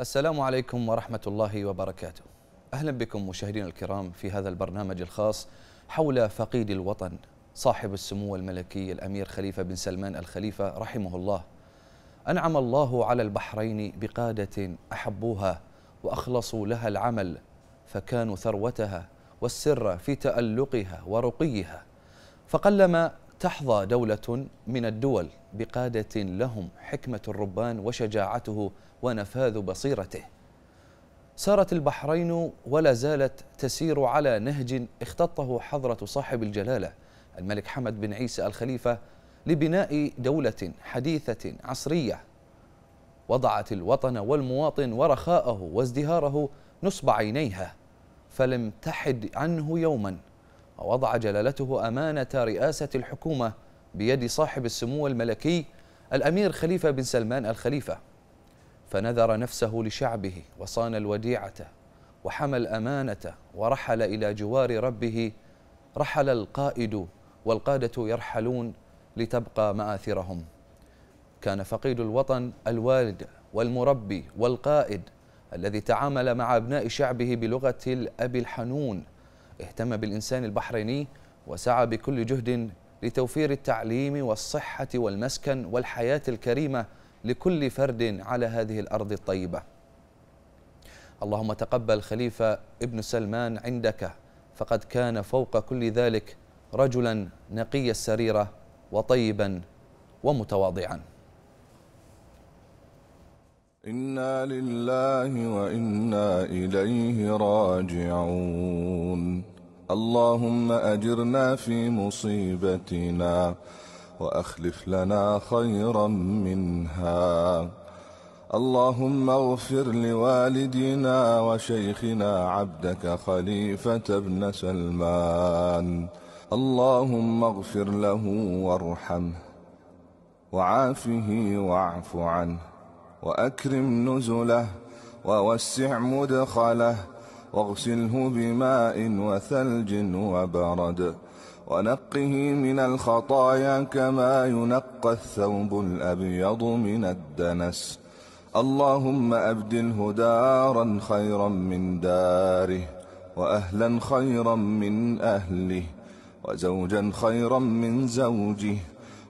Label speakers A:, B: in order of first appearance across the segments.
A: السلام عليكم ورحمة الله وبركاته. أهلا بكم مشاهدينا الكرام في هذا البرنامج الخاص حول فقيد الوطن صاحب السمو الملكي الأمير خليفة بن سلمان الخليفة رحمه الله. أنعم الله على البحرين بقادة أحبوها وأخلصوا لها العمل فكانوا ثروتها والسر في تألقها ورقيها. فقلما تحظى دولة من الدول بقادة لهم حكمة الربان وشجاعته ونفاذ بصيرته. سارت البحرين ولا زالت تسير على نهج اختطه حضرة صاحب الجلالة الملك حمد بن عيسى الخليفة لبناء دولة حديثة عصرية وضعت الوطن والمواطن ورخاءه وازدهاره نصب عينيها فلم تحد عنه يوما ووضع جلالته أمانة رئاسة الحكومة بيد صاحب السمو الملكي الأمير خليفة بن سلمان الخليفة. فنذر نفسه لشعبه وصان الوديعة وحمى الأمانة ورحل إلى جوار ربه. رحل القائد والقادة يرحلون لتبقى مآثرهم. كان فقيد الوطن الوالد والمربي والقائد الذي تعامل مع أبناء شعبه بلغة الأب الحنون اهتم بالإنسان البحريني وسعى بكل جهد لتوفير التعليم والصحة والمسكن والحياة الكريمة لكل فرد على هذه الأرض الطيبة. اللهم تقبل خليفة ابن سلمان عندك فقد كان فوق كل ذلك رجلا نقي السريرة وطيبا ومتواضعا.
B: إنا لله وإنا إليه راجعون. اللهم أجرنا في مصيبتنا وأخلف لنا خيرا منها. اللهم اغفر لوالدنا وشيخنا عبدك خليفة ابن سلمان. اللهم اغفر له وارحمه. وعافه واعف عنه. وأكرم نزله ووسع مدخله واغسله بماء وثلج وبرد ونقه من الخطايا كما ينقى الثوب الأبيض من الدنس. اللهم أبدله دارا خيرا من داره وأهلا خيرا من أهله وزوجا خيرا من زوجه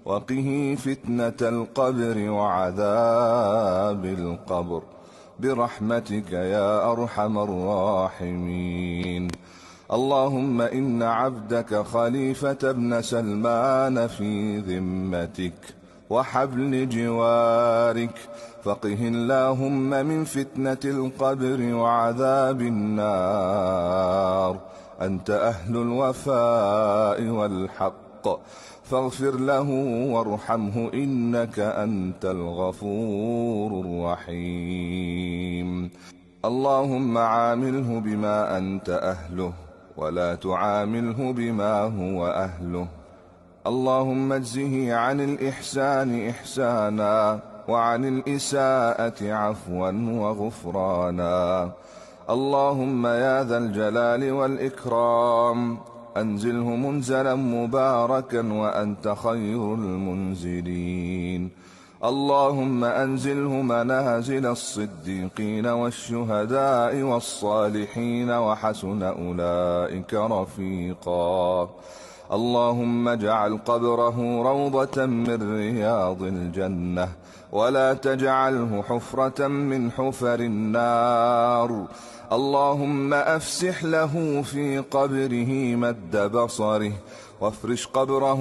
B: وقه فتنة القبر وعذاب القبر. برحمتك يا أرحم الراحمين. اللهم إن عبدك خليفة ابن سلمان في ذمتك وحبل جوارك. فقه اللهم من فتنة القبر وعذاب النار. أنت أهل الوفاء والحق. فاغفر له وارحمه إنك أنت الغفور الرحيم. اللهم عامله بما أنت أهله ولا تعامله بما هو أهله. اللهم اجزه عن الإحسان إحسانا وعن الإساءة عفوا وغفرانا. اللهم يا ذا الجلال والإكرام أنزله منزلا مباركا وأنت خير المنزلين. اللهم أنزله منازل الصديقين والشهداء والصالحين وحسن أولئك رفيقا. اللهم اجعل قبره روضة من رياض الجنة ولا تجعله حفرة من حفر النار. اللهم أفسح له في قبره مد بصره وافرش قبره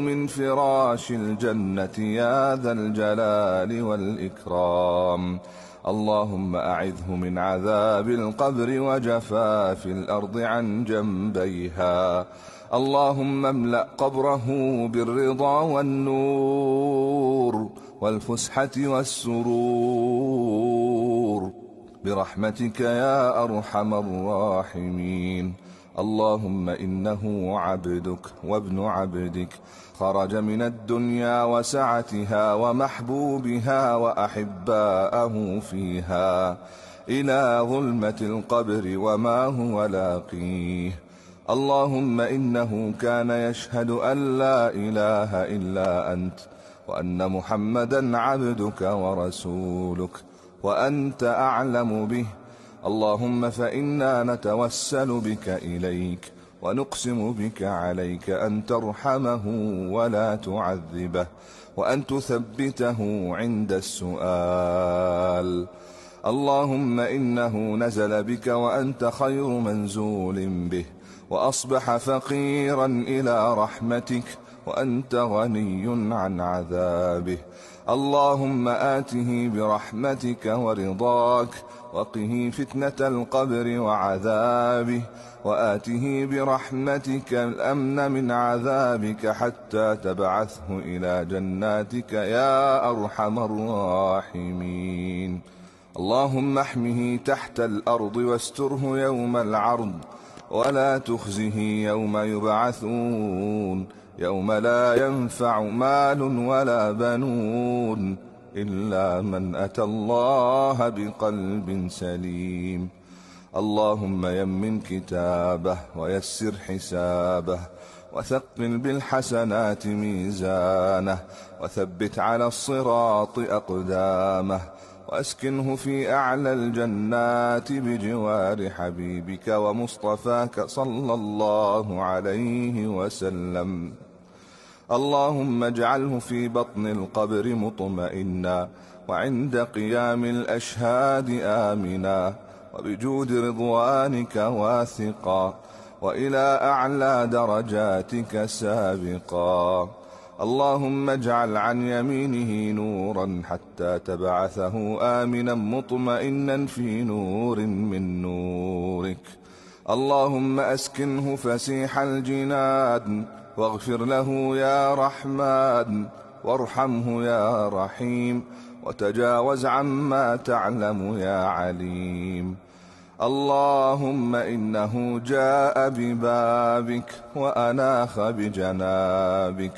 B: من فراش الجنة يا ذا الجلال والإكرام. اللهم أعذه من عذاب القبر وجفاف الأرض عن جنبيها. اللهم املأ قبره بالرضا والنور والفسحة والسرور. برحمتك يا أرحم الراحمين. اللهم إنه عبدك وابن عبدك. خرج من الدنيا وسعتها ومحبوبها وأحباءه فيها. إلى ظلمة القبر وما هو لاقيه. اللهم إنه كان يشهد أن لا إله إلا أنت. وأن محمدا عبدك ورسولك. وأنت أعلم به. اللهم فإنا نتوسل بك إليك ونقسم بك عليك أن ترحمه ولا تعذبه وأن تثبته عند السؤال. اللهم إنه نزل بك وأنت خير منزول به وأصبح فقيرا إلى رحمتك وأنت غني عن عذابه. اللهم آته برحمتك ورضاك وقه فتنة القبر وعذابه وآته برحمتك الأمن من عذابك حتى تبعثه إلى جناتك يا أرحم الراحمين. اللهم احمه تحت الأرض واستره يوم العرض ولا تخزه يوم يبعثون. يوم لا ينفع مال ولا بنون إلا من أتى الله بقلب سليم. اللهم يمن كتابه ويسر حسابه وثقل بالحسنات ميزانه وثبت على الصراط أقدامه وأسكنه في أعلى الجنات بجوار حبيبك ومصطفاك صلى الله عليه وسلم. اللهم اجعله في بطن القبر مطمئنا وعند قيام الأشهاد آمنا وبجود رضوانك واثقا وإلى أعلى درجاتك سابقا اللهم اجعل عن يمينه نورا حتى تبعثه آمنا مطمئنا في نور من نورك اللهم أسكنه فسيح الجنان واغفر له يا رحمن وارحمه يا رحيم وتجاوز عما تعلم يا عليم. اللهم إنه جاء ببابك وأناخ بجنابك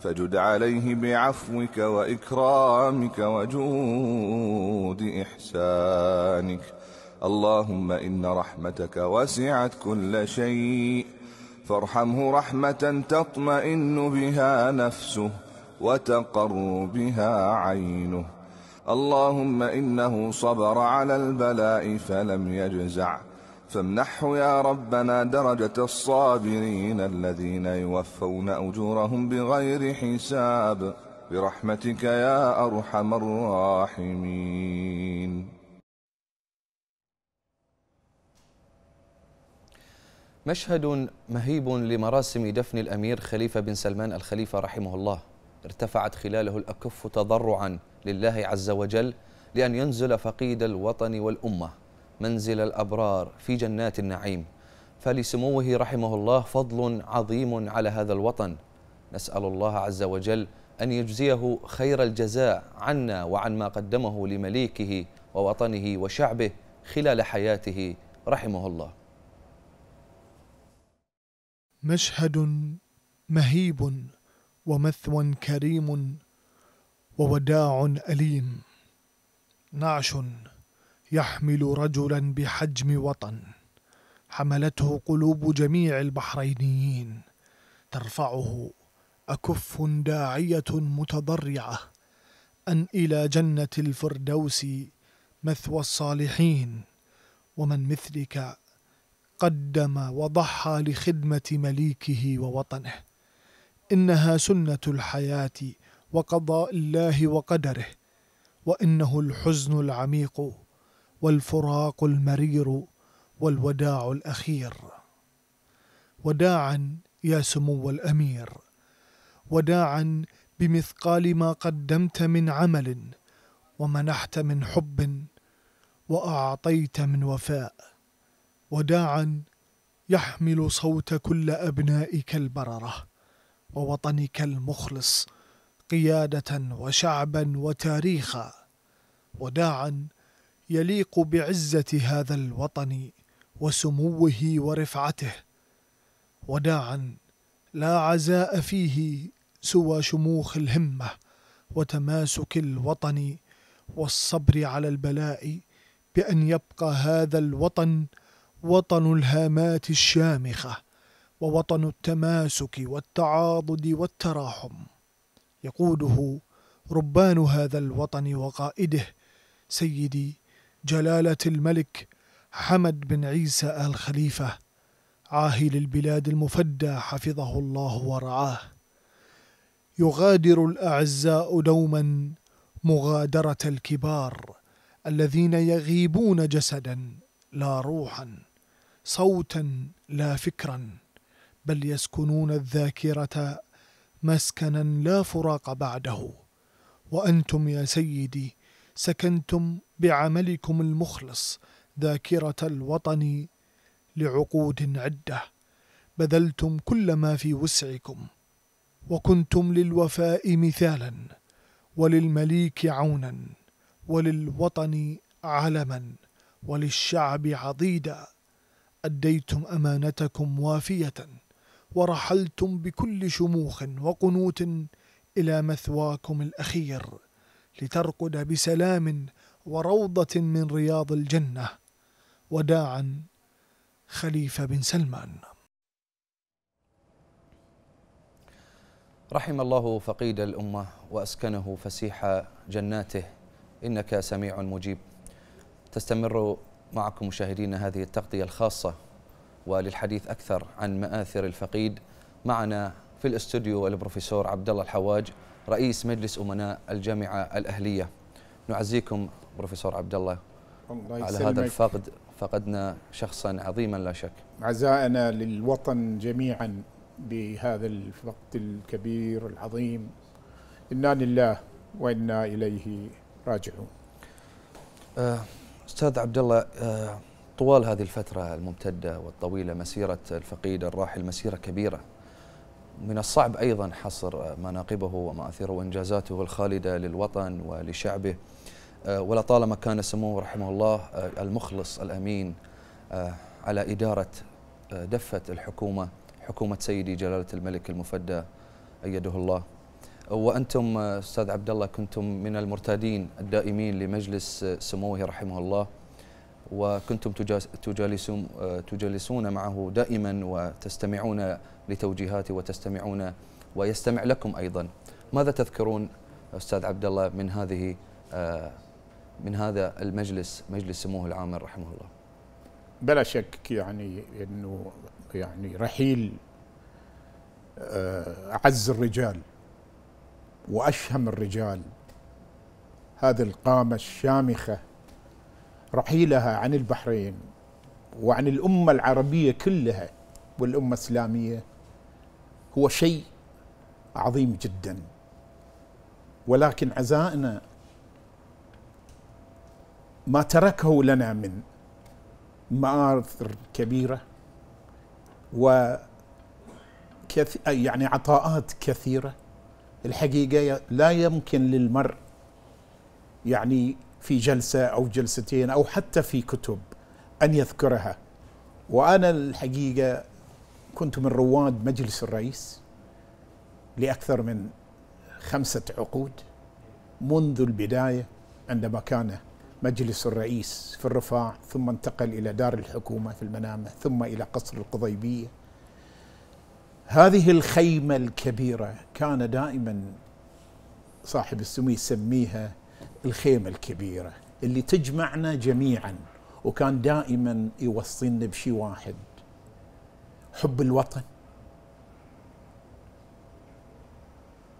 B: فجد عليه بعفوك وإكرامك وجود إحسانك. اللهم إن رحمتك وسعت كل شيء. فارحمه رحمة تطمئن بها نفسه وتقر بها عينه. اللهم إنه صبر على البلاء فلم يجزع. فامنحه يا ربنا درجة الصابرين الذين يوفون أجورهم بغير حساب. برحمتك يا أرحم الراحمين.
A: مشهد مهيب لمراسم دفن الأمير خليفة بن سلمان الخليفة رحمه الله. ارتفعت خلاله الأكف تضرعا لله عز وجل لأن ينزل فقيد الوطن والأمة منزل الأبرار في جنات النعيم. فلسموه رحمه الله فضل عظيم على هذا الوطن. نسأل الله عز وجل أن يجزيه خير الجزاء عنا وعن ما قدمه لمليكه ووطنه وشعبه خلال حياته رحمه الله.
C: مشهد مهيب ومثوى كريم ووداع أليم. نعش يحمل رجلا بحجم وطن. حملته قلوب جميع البحرينيين. ترفعه أكف داعية متضرعة. أن إلى جنة الفردوس مثوى الصالحين. ومن مثلك قدم وضحى لخدمة مليكه ووطنه. إنها سنة الحياة وقضاء الله وقدره وإنه الحزن العميق والفراق المرير والوداع الأخير. وداعا يا سمو الأمير وداعا بمثقال ما قدمت من عمل ومنحت من حب وأعطيت من وفاء. وداعا يحمل صوت كل أبنائك البررة ووطنك المخلص قيادة وشعبا وتاريخا. وداعا يليق بعزة هذا الوطن وسموه ورفعته. وداعا لا عزاء فيه سوى شموخ الهمة وتماسك الوطن والصبر على البلاء بأن يبقى هذا الوطن وطن الهامات الشامخة ووطن التماسك والتعاضد والتراحم. يقوده ربان هذا الوطن وقائده سيدي جلالة الملك حمد بن عيسى آل خليفة عاهل البلاد المفدى حفظه الله ورعاه. يغادر الأعزاء دوما مغادرة الكبار الذين يغيبون جسدا لا روحا. صوتا لا فكرا بل يسكنون الذاكرة مسكنا لا فراق بعده. وأنتم يا سيدي سكنتم بعملكم المخلص ذاكرة الوطن لعقود عدة. بذلتم كل ما في وسعكم وكنتم للوفاء مثالا وللمليك عونا وللوطن علما وللشعب عضيدا. أديتم أمانتكم وافية ورحلتم بكل شموخ وقنوت إلى مثواكم الأخير لترقد بسلام وروضة من رياض الجنة وداعا خليفة بن سلمان.
A: رحم الله فقيد الأمة وأسكنه فسيح جناته إنك سميع مجيب. تستمر معكم مشاهدينا هذه التغطية الخاصة وللحديث أكثر عن مآثر الفقيد. معنا في الاستوديو البروفيسور عبد الله الحواج رئيس مجلس أمناء الجامعة الأهلية. نعزيكم بروفيسور عبد الله
D: الله
A: على هذا الفقد. فقدنا شخصا عظيما لا شك.
D: عزائنا للوطن جميعا بهذا الفقد الكبير العظيم. إنا لله وإنا إليه راجعون.
A: آه، أستاذ عبد الله آه، طوال هذه الفترة الممتدة والطويلة مسيرة الفقيد الراحل مسيرة كبيرة. من الصعب أيضا حصر مناقبه ومآثره وإنجازاته الخالدة للوطن ولشعبه. آه، ولطالما كان سموه رحمه الله المخلص الأمين على إدارة دفة الحكومة حكومة سيدي جلالة الملك المفدى أيده الله. وأنتم أستاذ عبد الله كنتم من المرتادين الدائمين لمجلس سموه رحمه الله وكنتم تجالسون تجالسون معه دائما وتستمعون لتوجيهاته وتستمعون ويستمع لكم أيضا. ماذا تذكرون أستاذ عبد الله من هذه من هذا المجلس مجلس سموه العام رحمه الله؟
D: بلا شك يعني إنه يعني رحيل اعز الرجال. وأشهم الرجال. هذه القامة الشامخة رحيلها عن البحرين وعن الأمة العربية كلها والأمة الإسلامية هو شيء عظيم جدا. ولكن عزائنا ما تركه لنا من مآثر كبيرة و يعني عطاءات كثيرة. الحقيقة لا يمكن للمرء يعني في جلسة أو جلستين أو حتى في كتب أن يذكرها. وأنا الحقيقة كنت من رواد مجلس الرئيس لأكثر من خمسة عقود منذ البداية عندما كان مجلس الرئيس في الرفاع ثم انتقل إلى دار الحكومة في المنامة ثم إلى قصر القضيبية. هذه الخيمة الكبيرة كان دائما صاحب السمو يسميها الخيمة الكبيرة اللي تجمعنا جميعا وكان دائما يوصينا بشيء واحد حب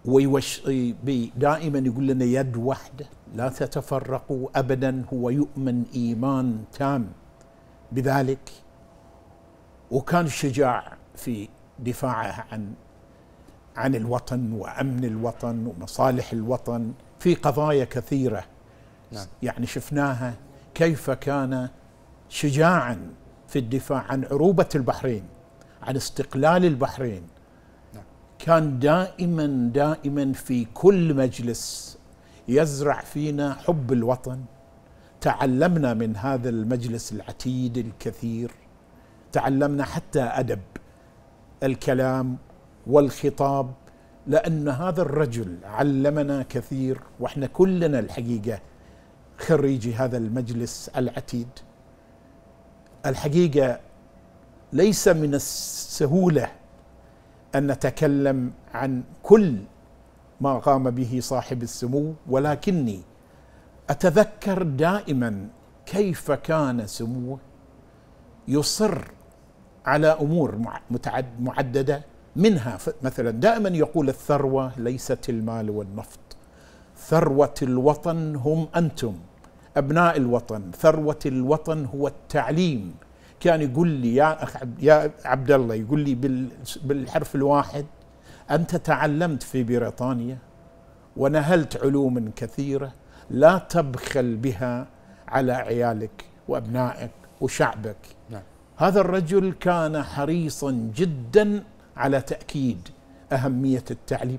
D: ويوش دائما يقول لنا يد واحدة لا تتفرقوا أبدا هو يؤمن إيمان تام بذلك. وكان شجاع في دفاعه عن عن الوطن وأمن الوطن ومصالح الوطن في قضايا كثيرة. نعم. يعني شفناها كيف كان شجاعا في الدفاع عن عروبة البحرين عن استقلال البحرين. نعم. كان دائما دائما في كل مجلس يزرع فينا حب الوطن. تعلمنا من هذا المجلس العتيد الكثير. تعلمنا حتى أدب. الكلام والخطاب لأن هذا الرجل علمنا كثير وإحنا كلنا الحقيقة خريجي هذا المجلس العتيد. الحقيقة ليس من السهولة أن نتكلم عن كل ما قام به صاحب السمو ولكني أتذكر دائما كيف كان سموه يصر على أمور معددة. منها مثلا دائما يقول الثروة ليست المال والنفط. ثروة الوطن هم أنتم أبناء الوطن. ثروة الوطن هو التعليم. كان يقول لي يا أخ يا عبد الله يقول لي بالحرف الواحد أنت تعلمت في بريطانيا ونهلت علوما كثيرة لا تبخل بها على عيالك وأبنائك وشعبك. هذا الرجل كان حريصا جدا على تأكيد أهمية التعليم.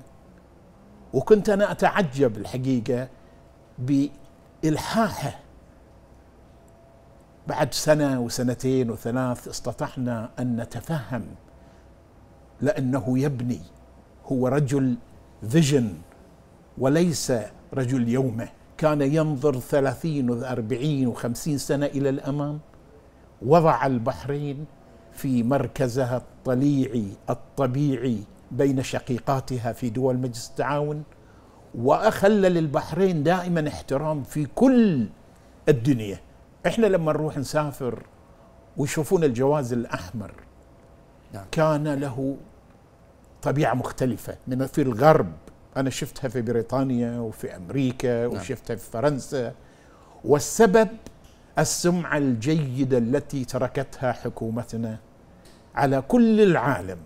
D: وكنت أنا أتعجب الحقيقة بإلحاحه. بعد سنة وسنتين وثلاث استطعنا أن نتفهم لأنه يبني هو رجل فيجن وليس رجل يومة. كان ينظر ثلاثين وأربعين وخمسين سنة إلى الأمام. وضع البحرين في مركزها الطليعي الطبيعي بين شقيقاتها في دول مجلس التعاون وأخلى للبحرين دائما احترام في كل الدنيا إحنا لما نروح نسافر ويشوفون الجواز الأحمر نعم. كان له طبيعة مختلفة من في الغرب أنا شفتها في بريطانيا وفي أمريكا نعم. وشفتها في فرنسا والسبب السمعة الجيدة التي تركتها حكومتنا على كل العالم.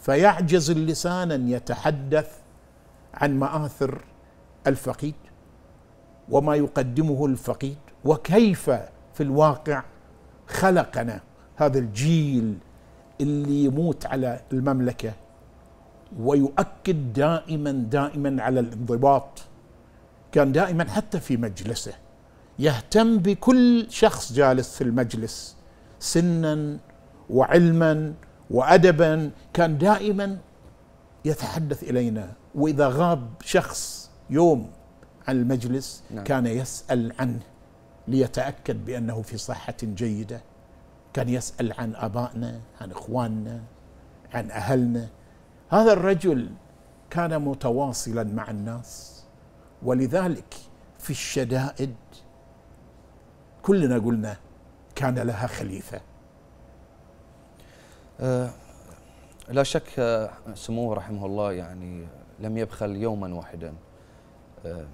D: فيعجز اللسان أن يتحدث عن مآثر الفقيد وما يقدمه الفقيد وكيف في الواقع خلقنا هذا الجيل اللي يموت على المملكة ويؤكد دائما دائما على الانضباط. كان دائما حتى في مجلسه. يهتم بكل شخص جالس في المجلس سنا وعلما وادبا كان دائما يتحدث إلينا. وإذا غاب شخص يوم عن المجلس نعم. كان يسأل عنه ليتأكد بأنه في صحة جيدة. كان يسأل عن آبائنا عن إخواننا عن أهلنا. هذا الرجل كان متواصلا مع الناس. ولذلك في الشدائد كلنا قلنا كان لها خليفة.
A: أه لا شك آه، سموه رحمه الله يعني لم يبخل يوما واحدا أه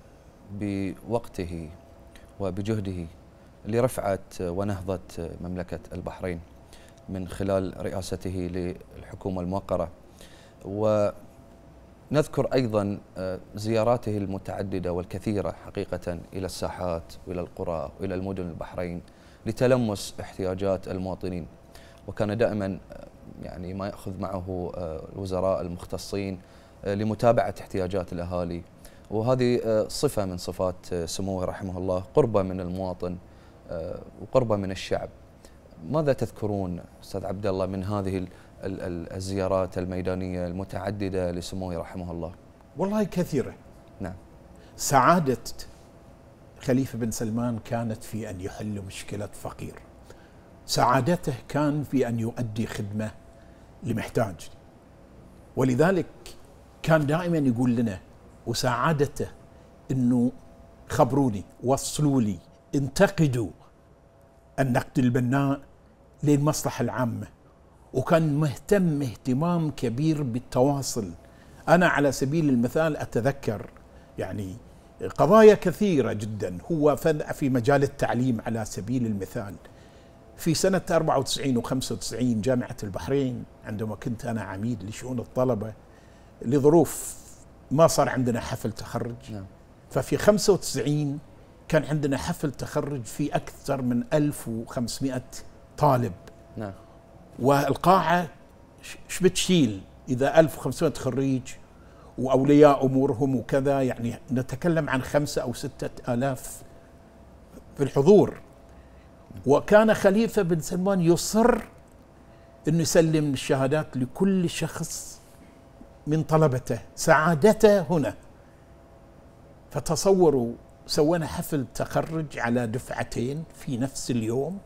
A: بوقته وبجهده لرفعة ونهضة مملكة البحرين من خلال رئاسته للحكومة الموقرة. ونذكر أيضا آه، زياراته المتعددة والكثيرة حقيقة إلى الساحات وإلى القرى وإلى المدن البحرين لتلمس احتياجات المواطنين. وكان دائما آه، يعني ما يأخذ معه آه، الوزراء المختصين لمتابعة احتياجات الأهالي. وهذه صفة من صفات سموه رحمه الله قربة من المواطن وقربة من الشعب. ماذا تذكرون أستاذ عبد الله من هذه الزيارات الميدانية المتعددة لسموه رحمه الله.
D: والله كثيرة.
A: نعم.
D: سعادة خليفة بن سلمان كانت في أن يحل مشكلة فقير. سعادته كان في أن يؤدي خدمة لمحتاج. ولذلك كان دائما يقول لنا وسعادته أنه خبروني وصلوا لي انتقدوا النقد البناء للمصلحة العامة. وكان مهتم اهتمام كبير بالتواصل. أنا على سبيل المثال أتذكر يعني قضايا كثيرة جدا. هو في مجال التعليم على سبيل المثال. في سنة 94 و 95 جامعة البحرين عندما كنت أنا عميد لشؤون الطلبة لظروف ما صار عندنا حفل تخرج. نعم. ففي 95 كان عندنا حفل تخرج في أكثر من 1500 طالب. نعم. والقاعة إيش بتشيل إذا 1500 خريج وأولياء أمورهم وكذا يعني نتكلم عن خمسة أو ستة آلاف في الحضور. وكان خليفة بن سلمان يصر أنه يسلم الشهادات لكل شخص من طلبته سعادته هنا. فتصوروا سوينا حفل تخرج على دفعتين في نفس اليوم.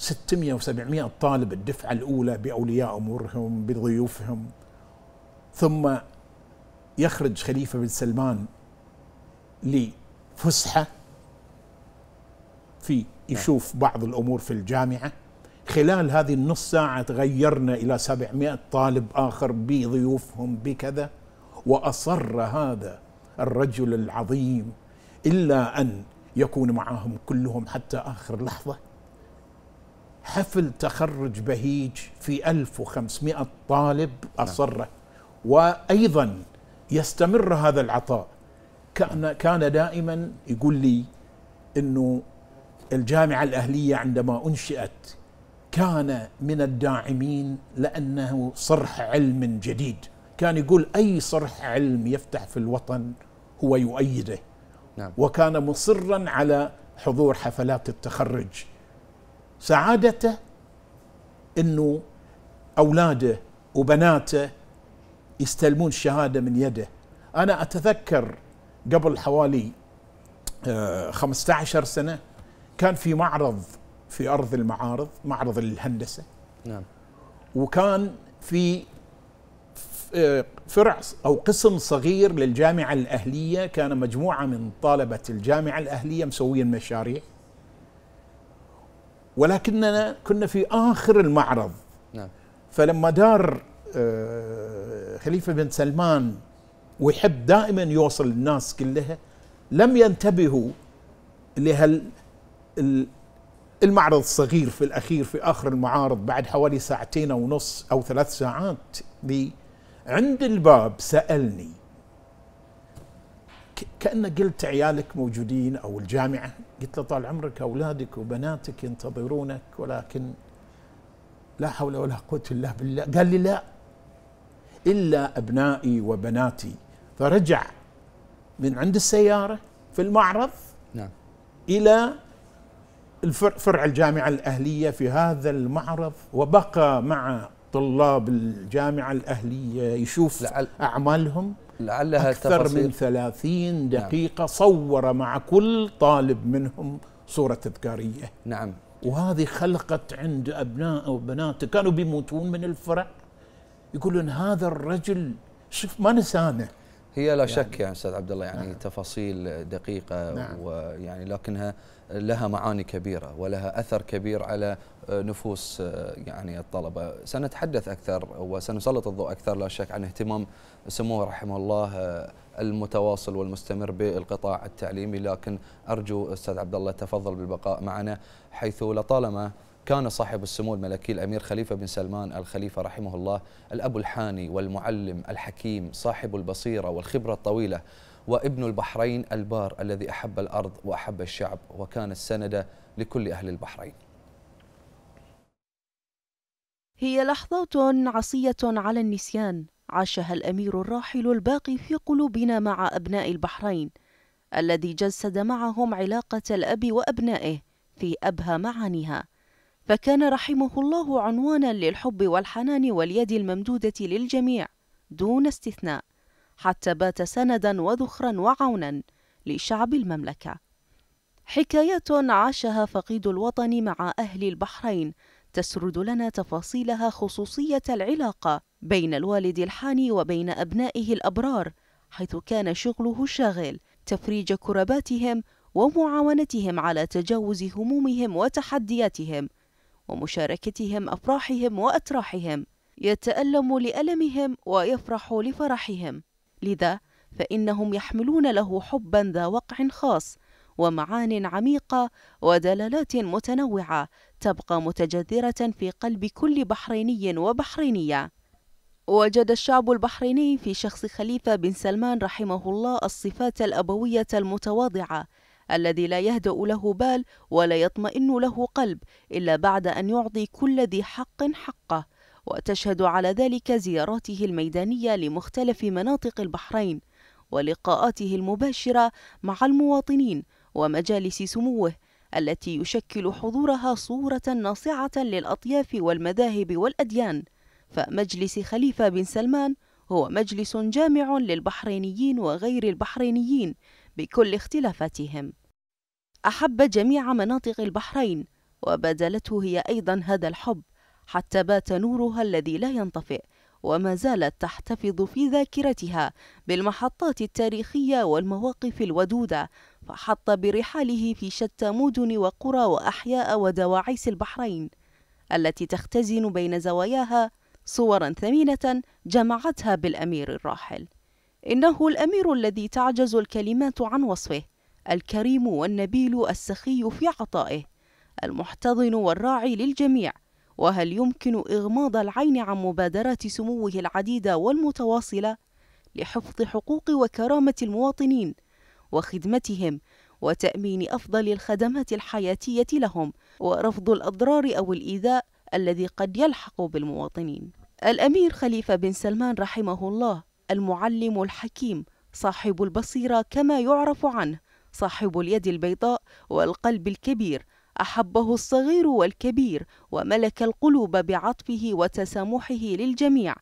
D: 600 و700 طالب الدفعة الأولى بأولياء أمورهم بضيوفهم. ثم يخرج خليفة بن سلمان ل فسحة في يشوف بعض الأمور في الجامعة. خلال هذه النص ساعة تغيرنا إلى 700 طالب آخر بضيوفهم بكذا. وأصر هذا الرجل العظيم إلا أن يكون معهم كلهم حتى آخر لحظة. حفل تخرج بهيج في 1500 طالب أصرة. وأيضا يستمر هذا العطاء. كان كان دائما يقول لي إنه الجامعة الأهلية عندما أنشئت كان من الداعمين لأنه صرح علم جديد. كان يقول أي صرح علم يفتح في الوطن هو يؤيده. نعم. وكان مصرا على حضور حفلات التخرج. سعادته إنه أولاده وبناته يستلمون الشهادة من يده. أنا أتذكر قبل حوالي 15 آه، سنة كان في معرض في أرض المعارض معرض الهندسة. نعم. وكان في آه، فرع أو قسم صغير للجامعة الأهلية كان مجموعة من طلبه الجامعة الأهلية مسوين مشاريع. ولكننا كنا في آخر المعرض. نعم. فلما دار آه، خليفة بن سلمان ويحب دائما يوصل الناس كلها لم ينتبهوا لهال المعرض الصغير في الأخير في آخر المعارض بعد حوالي ساعتين أو نص أو ثلاث ساعات عند الباب سألني كأنه قلت عيالك موجودين أو الجامعة. قلت له طال عمرك أولادك وبناتك ينتظرونك ولكن لا حول ولا قوة إلا بالله. قال لي لا إلا أبنائي وبناتي. فرجع من عند السيارة في المعرض نعم. إلى فرع الجامعة الأهلية في هذا المعرض وبقى مع طلاب الجامعة الأهلية يشوف لعل أعمالهم. لعلها أكثر تفاصيل. من ثلاثين نعم. دقيقة نعم. صور مع كل طالب منهم صورة تذكارية
A: نعم
D: وهذه خلقت عند أبناء وبناته كانوا بيموتون من الفرع يقولون هذا الرجل شوف ما نسانه
A: هي لا يعني شك يعني أستاذ عبد الله يعني نعم. تفاصيل دقيقة نعم. ويعني لكنها لها معاني كبيرة ولها أثر كبير على نفوس يعني الطلبة، سنتحدث أكثر وسنسلط الضوء أكثر لا شك عن اهتمام سموه رحمه الله المتواصل والمستمر بالقطاع التعليمي. لكن أرجو أستاذ عبد الله تفضل بالبقاء معنا حيث لطالما كان صاحب السمو الملكي الأمير خليفة بن سلمان الخليفة رحمه الله الأب الحاني والمعلم الحكيم صاحب البصيرة والخبرة الطويلة وابن البحرين البار الذي أحب الأرض وأحب الشعب وكان السند لكل أهل البحرين.
E: هي لحظات عصية على النسيان عاشها الأمير الراحل الباقي في قلوبنا مع أبناء البحرين الذي جسد معهم علاقة الأب وأبنائه في أبهى معانيها. فكان رحمه الله عنوانا للحب والحنان واليد الممدودة للجميع دون استثناء. حتى بات سندا وذخرا وعونا لشعب المملكة. حكايات عاشها فقيد الوطن مع أهل البحرين تسرد لنا تفاصيلها خصوصية العلاقة بين الوالد الحاني وبين أبنائه الأبرار حيث كان شغله الشاغل تفريج كرباتهم ومعاونتهم على تجاوز همومهم وتحدياتهم ومشاركتهم أفراحهم وأتراحهم يتألم لألمهم ويفرح لفرحهم. لذا فإنهم يحملون له حبا ذا وقع خاص ومعان عميقة ودلالات متنوعة تبقى متجذرة في قلب كل بحريني وبحرينية. وجد الشعب البحريني في شخص خليفة بن سلمان رحمه الله الصفات الأبوية المتواضعة الذي لا يهدأ له بال ولا يطمئن له قلب إلا بعد أن يعطي كل ذي حق حقه. وتشهد على ذلك زياراته الميدانية لمختلف مناطق البحرين ولقاءاته المباشرة مع المواطنين ومجالس سموه التي يشكل حضورها صورة ناصعة للأطياف والمذاهب والأديان. فمجلس خليفة بن سلمان هو مجلس جامع للبحرينيين وغير البحرينيين بكل اختلافاتهم. أحب جميع مناطق البحرين وبذلته هي أيضا هذا الحب. حتى بات نورها الذي لا ينطفئ وما زالت تحتفظ في ذاكرتها بالمحطات التاريخية والمواقف الودودة فحط برحاله في شتى مدن وقرى وأحياء ودواعيس البحرين التي تختزن بين زواياها صورا ثمينة جمعتها بالأمير الراحل. إنه الأمير الذي تعجز الكلمات عن وصفه الكريم والنبيل السخي في عطائه المحتضن والراعي للجميع وهل يمكن إغماض العين عن مبادرات سموه العديدة والمتواصلة لحفظ حقوق وكرامة المواطنين وخدمتهم وتأمين أفضل الخدمات الحياتية لهم ورفض الأضرار أو الإيذاء الذي قد يلحق بالمواطنين. الأمير خليفة بن سلمان رحمه الله المعلم الحكيم صاحب البصيرة كما يعرف عنه صاحب اليد البيضاء والقلب الكبير أحبه الصغير والكبير وملك القلوب بعطفه وتسامحه للجميع.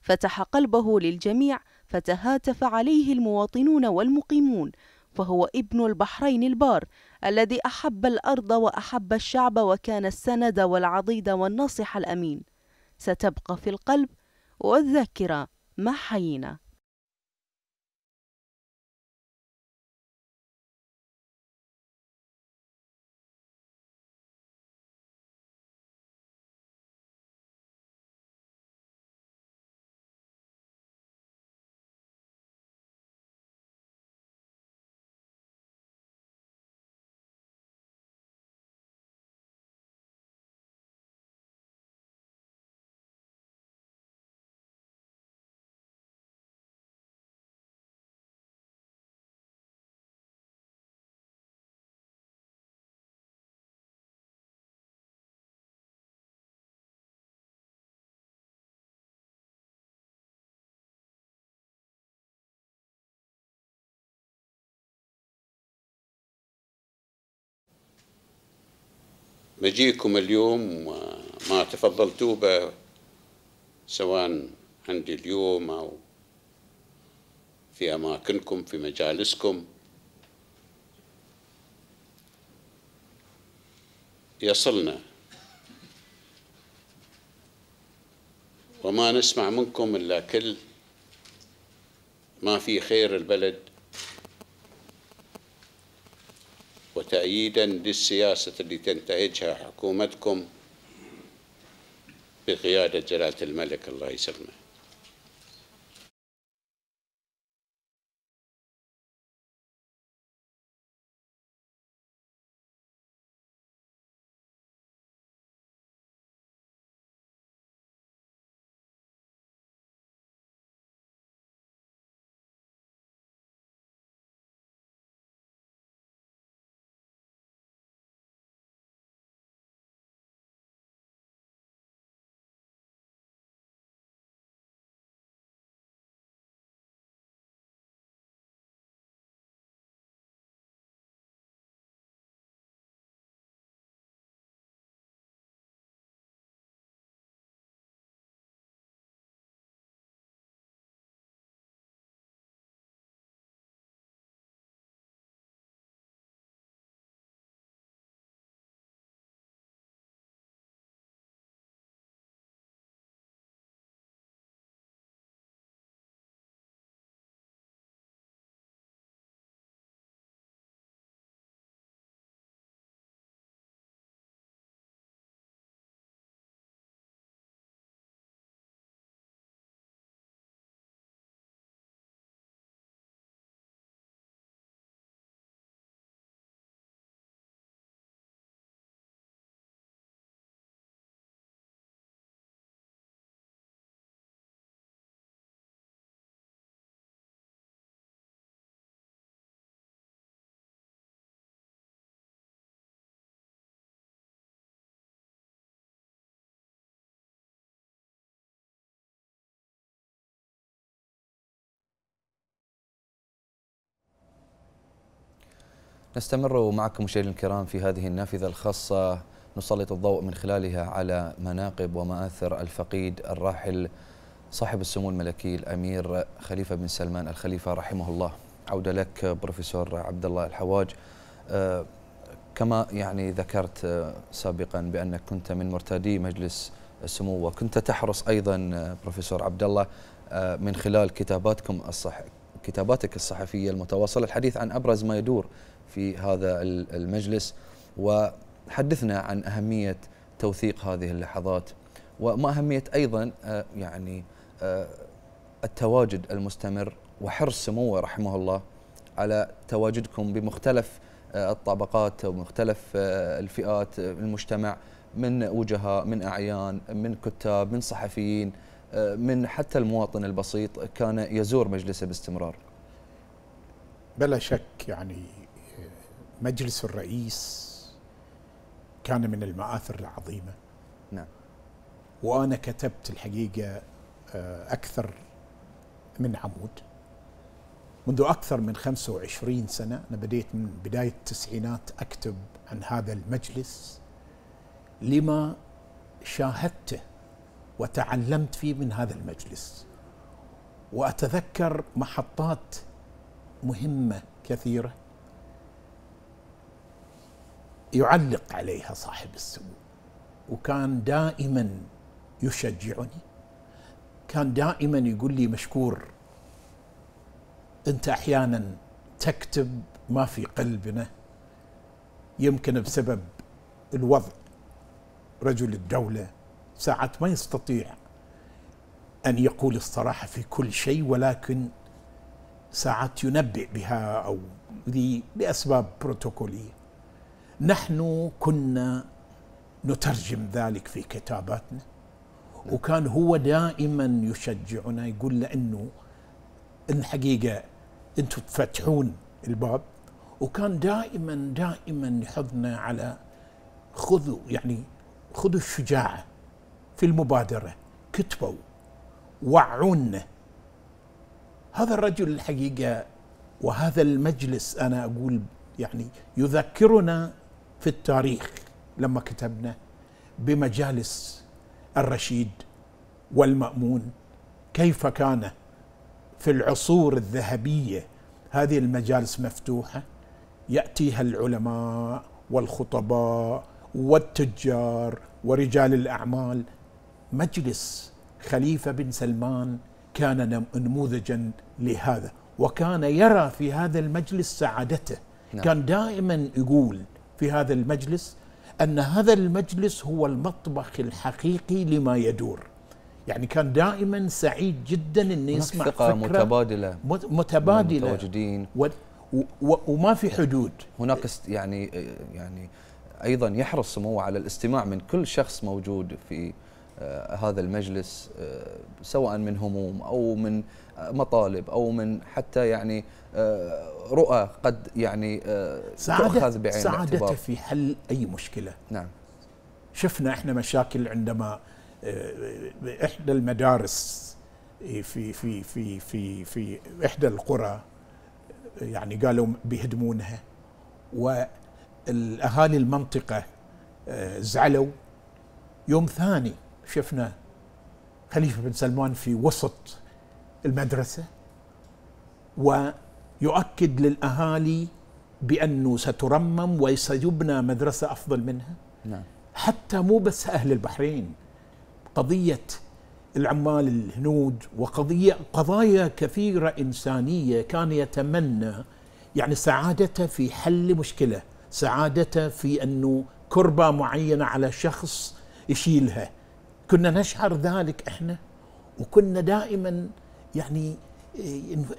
E: فتح قلبه للجميع فتهاتف عليه المواطنون والمقيمون. فهو ابن البحرين البار الذي أحب الأرض وأحب الشعب وكان السند والعضيد والناصح الأمين. ستبقى في القلب والذاكرة ما حيينا
F: مجيئكم اليوم ما تفضلتوا به سواء عندي اليوم أو في أماكنكم في مجالسكم. يصلنا. وما نسمع منكم إلا كل ما في خير البلد. وتأييدا للسياسة اللي تنتهجها حكومتكم بقيادة جلالة الملك الله يسلمه.
A: نستمر معكم مشاهدينا الكرام في هذه النافذة الخاصة. نسلط الضوء من خلالها على مناقب ومآثر الفقيد الراحل صاحب السمو الملكي الأمير خليفة بن سلمان الخليفة رحمه الله. عودة لك بروفيسور عبد الله الحواج. آه، كما يعني ذكرت آه، سابقا بأنك كنت من مرتادي مجلس السمو وكنت تحرص أيضا آه، بروفيسور عبد الله من خلال كتاباتكم الصح كتاباتك الصحفية المتواصلة. الحديث عن أبرز ما يدور في هذا المجلس وحدثنا عن أهمية توثيق هذه اللحظات وما أهمية أيضا آه، يعني التواجد المستمر وحرص سموه رحمه الله على تواجدكم بمختلف الطبقات ومختلف الفئات المجتمع من وجهاء من أعيان من كتاب من صحفيين من حتى المواطن البسيط كان يزور مجلسه باستمرار.
D: بلا شك يعني مجلس الرئيس كان من المآثر العظيمة.
A: نعم.
D: وأنا كتبت الحقيقة أكثر من عمود. منذ أكثر من 25 سنة أنا بديت من بداية التسعينات أكتب عن هذا المجلس لما شاهدته وتعلمت فيه من هذا المجلس. وأتذكر محطات مهمة كثيرة. يعلق عليها صاحب السمو. وكان دائما يشجعني. كان دائما يقول لي مشكور أنت أحيانا تكتب ما في قلبنا يمكن بسبب الوضع رجل الدولة ساعات ما يستطيع أن يقول الصراحة في كل شيء ولكن ساعات ينبئ بها أو لاسباب بروتوكولية. نحن كنا نترجم ذلك في كتاباتنا. وكان هو دائما يشجعنا يقول لأنه الحقيقة أنتم تفتحون الباب. وكان دائما دائما يحضنا على خذوا يعني خذوا الشجاعة في المبادرة. كتبوا وعونا. هذا الرجل الحقيقة وهذا المجلس أنا أقول يعني يذكرنا في التاريخ لما كتبنا بمجالس الرشيد والمأمون. كيف كان في العصور الذهبية هذه المجالس مفتوحة؟ يأتيها العلماء والخطباء والتجار ورجال الأعمال. مجلس خليفة بن سلمان كان نموذجا لهذا وكان يرى في هذا المجلس سعادته. نعم. كان دائما يقول في هذا المجلس أن هذا المجلس هو المطبخ الحقيقي لما يدور. يعني كان دائما سعيد جدا إنه يسمع
A: ثقة متبادلة.
D: متبادلة.
A: متواجدين.
D: و و وما في حدود.
A: هناك يعني يعني أيضا يحرص سموه على الاستماع من كل شخص موجود في آه، هذا المجلس آه، سواء من هموم أو من مطالب أو من حتى يعني آه، رؤى قد يعني
D: تؤخذ بعين سعادته في حل أي مشكلة.
A: نعم.
D: شفنا إحنا مشاكل عندما إحدى المدارس في في في في في إحدى القرى يعني قالوا بيهدمونها والأهالي المنطقة آه، زعلوا. يوم ثاني شفنا خليفة بن سلمان في وسط المدرسة ويؤكد للأهالي بأنه سترمم وسيبنى مدرسة أفضل منها
A: نعم.
D: حتى مو بس أهل البحرين قضية العمال الهنود وقضية قضايا كثيرة إنسانية كان يتمنى يعني سعادته في حل مشكلة سعادته في أنه كربة معينة على شخص يشيلها كنا نشعر ذلك إحنا وكنا دائما يعني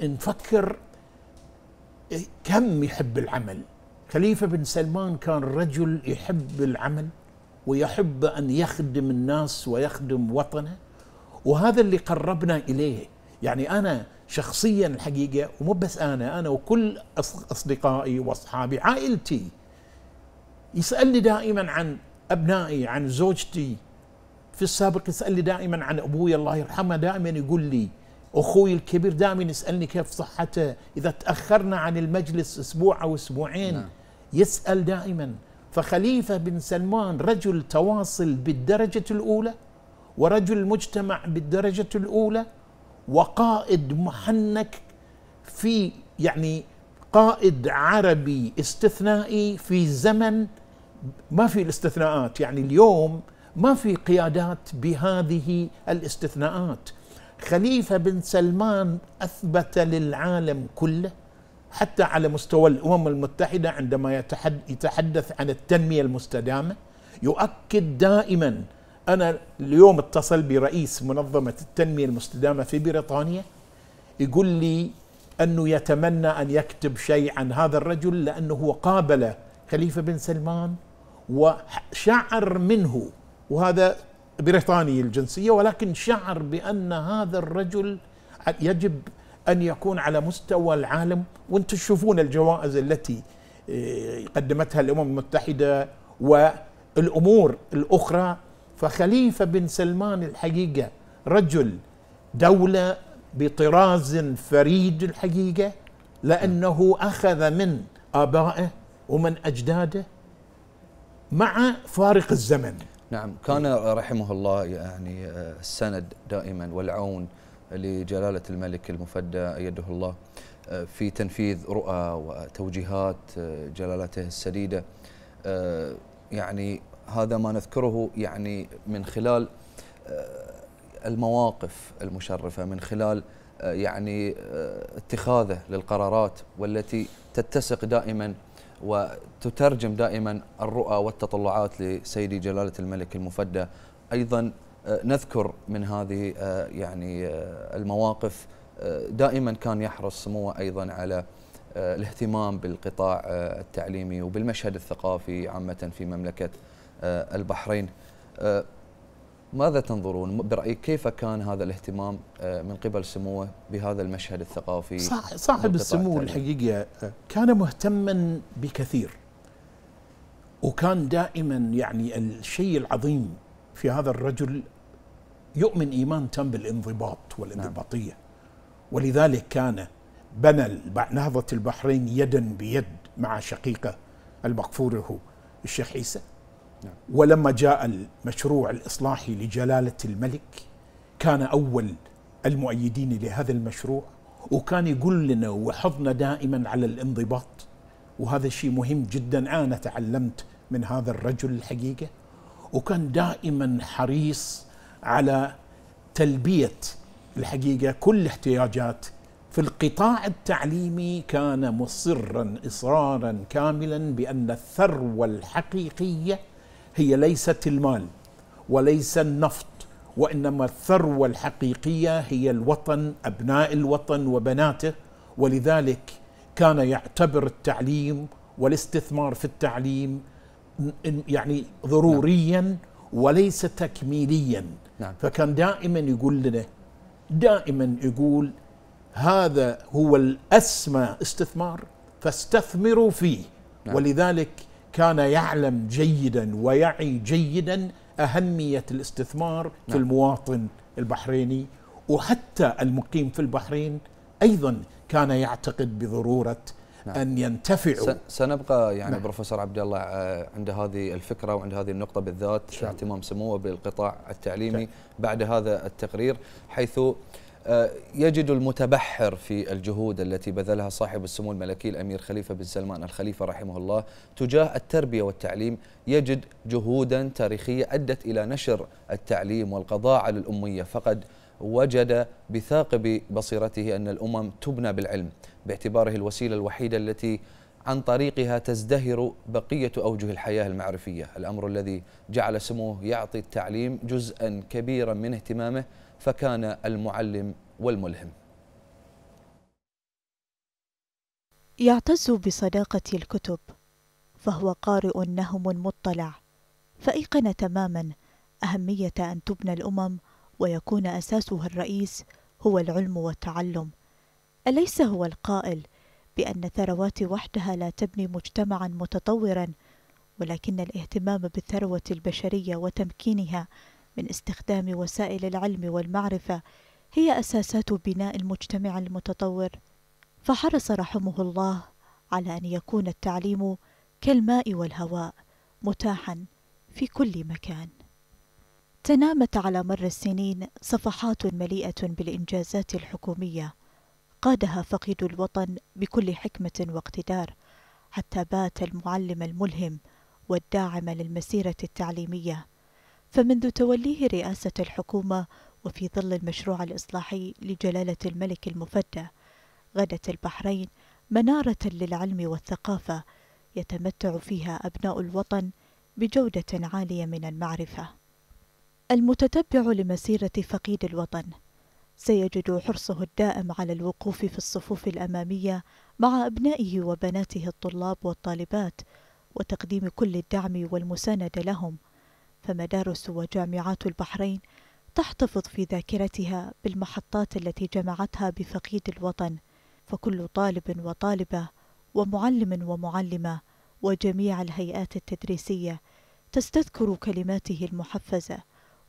D: نفكر كم يحب العمل؟ خليفة بن سلمان كان رجل يحب العمل ويحب أن يخدم الناس ويخدم وطنه وهذا اللي قربنا إليه. يعني أنا شخصيا الحقيقة ومو بس أنا أنا وكل أصدقائي وأصحابي عائلتي يسألني دائما عن أبنائي عن زوجتي. في السابق يسألني دائما عن أبوي الله يرحمه دائما يقول لي أخوي الكبير دائما يسألني كيف صحته. إذا تأخرنا عن المجلس أسبوع أو أسبوعين نعم. يسأل دائما. فخليفة بن سلمان رجل تواصل بالدرجة الأولى ورجل مجتمع بالدرجة الأولى وقائد محنك في يعني قائد عربي استثنائي في زمن ما في الاستثناءات. يعني اليوم ما في قيادات بهذه الاستثناءات. خليفة بن سلمان أثبت للعالم كله حتى على مستوى الأمم المتحدة عندما يتحدث عن التنمية المستدامة. يؤكد دائما أنا اليوم اتصل برئيس منظمة التنمية المستدامة في بريطانيا يقول لي أنه يتمنى أن يكتب شيء عن هذا الرجل لأنه قابل خليفة بن سلمان وشعر منه وهذا بريطاني الجنسية ولكن شعر بأن هذا الرجل يجب أن يكون على مستوى العالم وأنتم تشوفون الجوائز التي آه، قدمتها الأمم المتحدة والأمور الأخرى. فخليفة بن سلمان الحقيقة رجل دولة بطراز فريد الحقيقة لأنه أخذ من آبائه ومن أجداده مع فارق الزمن.
A: نعم. كان رحمه الله يعني آه، السند دائما والعون لجلالة الملك المفدى أيده الله آه، في تنفيذ رؤى وتوجيهات آه، جلالته السديدة. يعني هذا ما نذكره يعني من خلال المواقف المشرفة من خلال يعني اتخاذه للقرارات والتي تتسق دائما وتترجم دائما الرؤى والتطلعات لسيدي جلالة الملك المفدى. أيضا آه، نذكر من هذه آه، يعني آه، المواقف دائما كان يحرص سموه أيضا على الاهتمام بالقطاع التعليمي وبالمشهد الثقافي عامة في مملكة البحرين. ماذا تنظرون؟ برأيك كيف كان هذا الاهتمام آه، من قبل سموه بهذا المشهد الثقافي؟
D: صاحب السمو الحقيقة آه، كان مهتما بكثير وكان دائما يعني الشيء العظيم في هذا الرجل يؤمن إيمان تام بالانضباط والانضباطية. نعم. ولذلك كان بنى نهضة البحرين يدا بيد مع شقيقه المغفور له الشيخ عيسى. نعم. ولما جاء المشروع الإصلاحي لجلالة الملك كان أول المؤيدين لهذا المشروع وكان يقول لنا وحضنا دائما على الانضباط وهذا شيء مهم جدا أنا تعلمت من هذا الرجل الحقيقة وكان دائما حريص على تلبية الحقيقة كل احتياجات في القطاع التعليمي كان مصرا إصرارا كاملا بأن الثروة الحقيقية هي ليست المال وليس النفط وإنما الثروة الحقيقية هي الوطن أبناء الوطن وبناته ولذلك كان يعتبر التعليم والاستثمار في التعليم يعني ضروريا نعم. وليس تكميليا نعم. فكان دائما يقول لنا دائما يقول هذا هو الأسمى استثمار فاستثمروا فيه نعم. ولذلك كان يعلم جيدا ويعي جيدا أهمية الاستثمار نعم. في المواطن البحريني وحتى المقيم في البحرين أيضا كان يعتقد بضرورة نعم. أن ينتفعوا
A: سنبقى يعني نعم. بروفيسور عبد الله آه، عند هذه الفكرة وعند هذه النقطة بالذات اهتمام سموه بالقطاع التعليمي بعد هذا التقرير حيث يجد المتبحر في الجهود التي بذلها صاحب السمو الملكي الأمير خليفة بن سلمان الخليفة رحمه الله. تجاه التربية والتعليم يجد جهودا تاريخية أدت إلى نشر التعليم والقضاء على الأمية. فقد وجد بثاقب بصيرته أن الأمم تبنى بالعلم باعتباره الوسيلة الوحيدة التي عن طريقها تزدهر بقية أوجه الحياة المعرفية، الأمر الذي جعل سموه يعطي التعليم جزءا كبيرا من اهتمامه فكان المعلم والملهم.
E: يعتز بصداقة الكتب فهو قارئ نهم مطلع فأيقن تماما أهمية أن تبنى الأمم ويكون أساسها الرئيس هو العلم والتعلم. أليس هو القائل بأن الثروات وحدها لا تبني مجتمعا متطورا ولكن الاهتمام بالثروة البشرية وتمكينها من استخدام وسائل العلم والمعرفة هي أساسات بناء المجتمع المتطور. فحرص رحمه الله على أن يكون التعليم كالماء والهواء متاحا في كل مكان. تنامت على مر السنين صفحات مليئة بالإنجازات الحكومية. قادها فقيد الوطن بكل حكمة واقتدار حتى بات المعلم الملهم والداعم للمسيرة التعليمية.
G: فمنذ توليه رئاسة الحكومة وفي ظل المشروع الإصلاحي لجلالة الملك المفدى غدت البحرين منارة للعلم والثقافة يتمتع فيها أبناء الوطن بجودة عالية من المعرفة. المتتبع لمسيرة فقيد الوطن سيجد حرصه الدائم على الوقوف في الصفوف الأمامية مع أبنائه وبناته الطلاب والطالبات وتقديم كل الدعم والمساندة لهم فمدارس وجامعات البحرين تحتفظ في ذاكرتها بالمحطات التي جمعتها بفقيد الوطن فكل طالب وطالبة ومعلم ومعلمة وجميع الهيئات التدريسية تستذكر كلماته المحفزة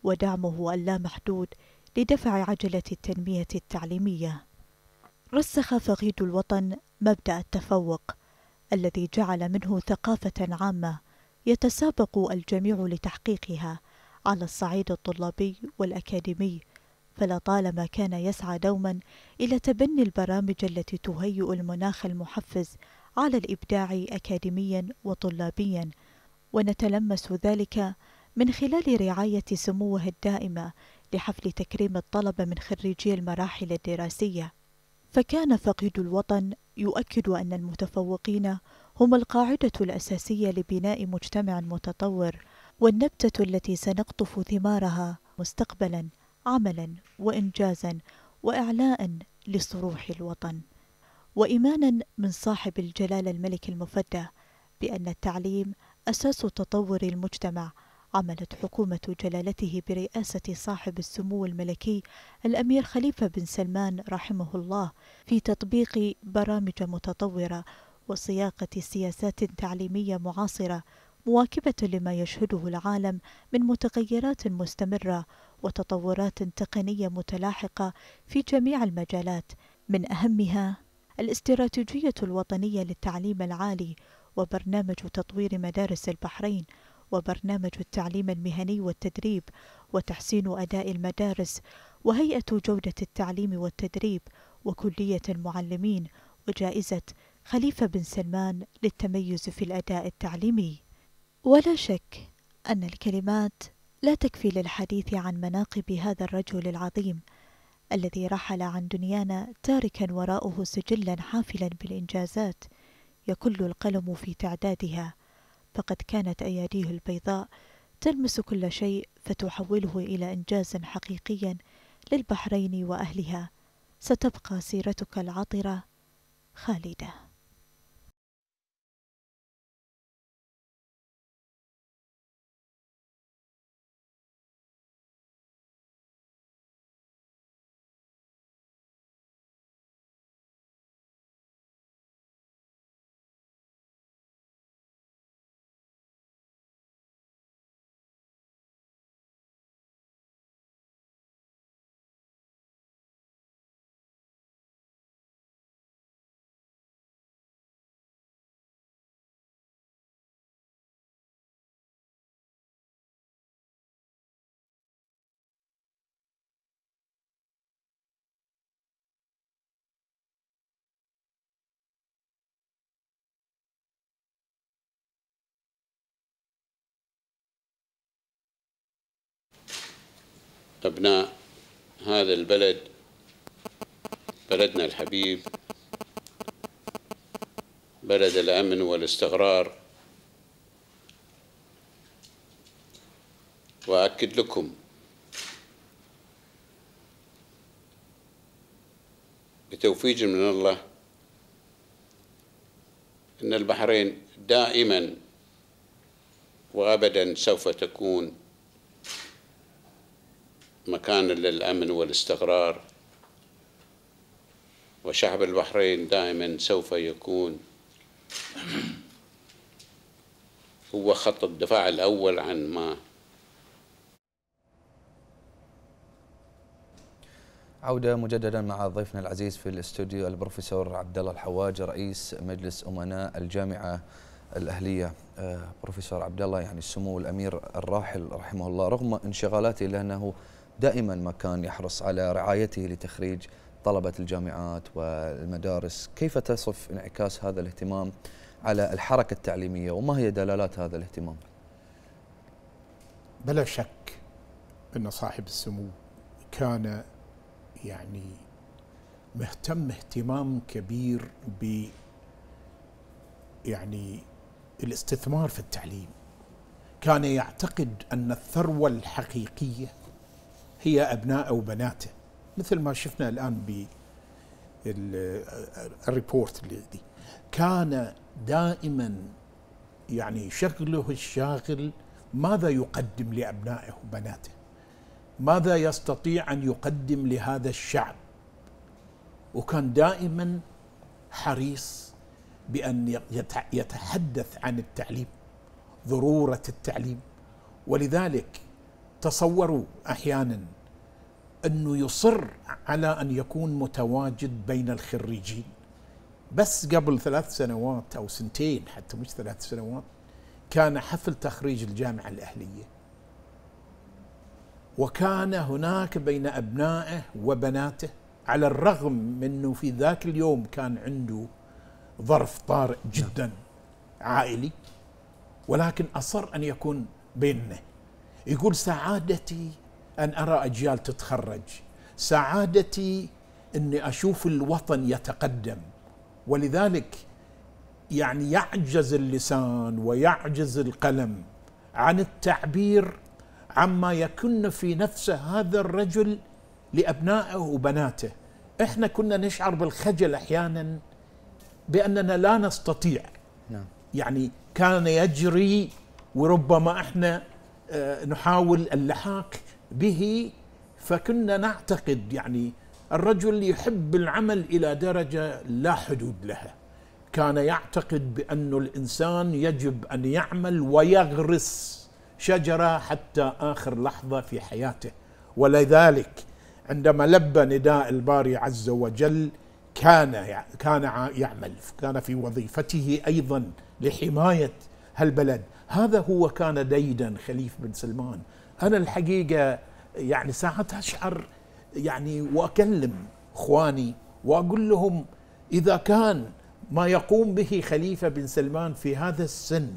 G: ودعمه اللامحدود لدفع عجلة التنمية التعليمية. رسخ فقيد الوطن مبدأ التفوق الذي جعل منه ثقافة عامة يتسابق الجميع لتحقيقها على الصعيد الطلابي والأكاديمي فلطالما كان يسعى دوما إلى تبني البرامج التي تهيئ المناخ المحفز على الإبداع أكاديميا وطلابيا. ونتلمس ذلك من خلال رعاية سموه الدائمة لحفل تكريم الطلبة من خريجي المراحل الدراسية. فكان فقيد الوطن يؤكد أن المتفوقين هم القاعدة الأساسية لبناء مجتمع متطور والنبتة التي سنقطف ثمارها مستقبلا عملا وإنجازا وإعلاء لصروح الوطن. وإيمانا من صاحب الجلالة الملك المفدى بأن التعليم أساس تطور المجتمع عملت حكومة جلالته برئاسة صاحب السمو الملكي الأمير خليفة بن سلمان رحمه الله في تطبيق برامج متطورة وصياغة سياسات تعليمية معاصرة مواكبة لما يشهده العالم من متغيرات مستمرة وتطورات تقنية متلاحقة في جميع المجالات من أهمها الاستراتيجية الوطنية للتعليم العالي وبرنامج تطوير مدارس البحرين وبرنامج التعليم المهني والتدريب وتحسين أداء المدارس وهيئة جودة التعليم والتدريب وكلية المعلمين وجائزة خليفة بن سلمان للتميز في الأداء التعليمي. ولا شك أن الكلمات لا تكفي للحديث عن مناقب هذا الرجل العظيم الذي رحل عن دنيانا تاركا وراءه سجلا حافلا بالإنجازات يكل القلم في تعدادها. فقد كانت أياديه البيضاء تلمس كل شيء فتحوله إلى إنجاز حقيقي للبحرين وأهلها. ستبقى سيرتك العطرة خالدة.
F: أبناء هذا البلد بلدنا الحبيب بلد الأمن والاستقرار. وأكد لكم بتوفيق من الله أن البحرين دائما وأبدا سوف تكون مكان للأمن والاستقرار. وشعب البحرين دائما سوف يكون هو خط الدفاع الأول عن ما
A: عودة مجددا مع ضيفنا العزيز في الاستوديو البروفيسور عبد الله الحواج رئيس مجلس أمناء الجامعة الأهلية. آه، بروفيسور عبد الله يعني السمو الأمير الراحل رحمه الله رغم انشغالاته لأنه دائما ما كان يحرص على رعايته لتخريج طلبة الجامعات والمدارس. كيف تصف انعكاس هذا الاهتمام على الحركة التعليمية؟ وما هي دلالات هذا الاهتمام؟
D: بلا شك أن صاحب السمو كان يعني مهتم اهتمام كبير ب يعني الاستثمار في التعليم. كان يعتقد أن الثروة الحقيقية هي ابناءه وبناته مثل ما شفنا الآن ب الريبورت اللي دي. كان دائما يعني شغله الشاغل ماذا يقدم لأبنائه وبناته؟ ماذا يستطيع أن يقدم لهذا الشعب؟ وكان دائما حريص بأن يتحدث عن التعليم ضرورة التعليم. ولذلك تصوروا أحيانا أنه يصر على أن يكون متواجد بين الخريجين. بس قبل ثلاث سنوات أو سنتين حتى مش ثلاث سنوات كان حفل تخريج الجامعة الأهلية. وكان هناك بين أبنائه وبناته على الرغم منه في ذاك اليوم كان عنده ظرف طارئ جدا عائلي ولكن أصر أن يكون بيننا يقول سعادتي أن أرى أجيال تتخرج. سعادتي إني أشوف الوطن يتقدم. ولذلك يعني يعجز اللسان ويعجز القلم عن التعبير عما يكن في نفسه هذا الرجل لأبنائه وبناته. إحنا كنا نشعر بالخجل أحيانا بأننا لا نستطيع. نعم. يعني كان يجري وربما إحنا نحاول اللحاق به فكنا نعتقد يعني الرجل يحب العمل إلى درجة لا حدود لها. كان يعتقد بأن الإنسان يجب أن يعمل ويغرس شجرة حتى آخر لحظة في حياته. ولذلك عندما لبى نداء الباري عز وجل كان كان يعمل كان في وظيفته أيضا لحماية هالبلد. هذا هو كان ديدا خليفه بن سلمان. أنا الحقيقة يعني ساعات أشعر يعني وأكلم إخواني وأقول لهم إذا كان ما يقوم به خليفة بن سلمان في هذا السن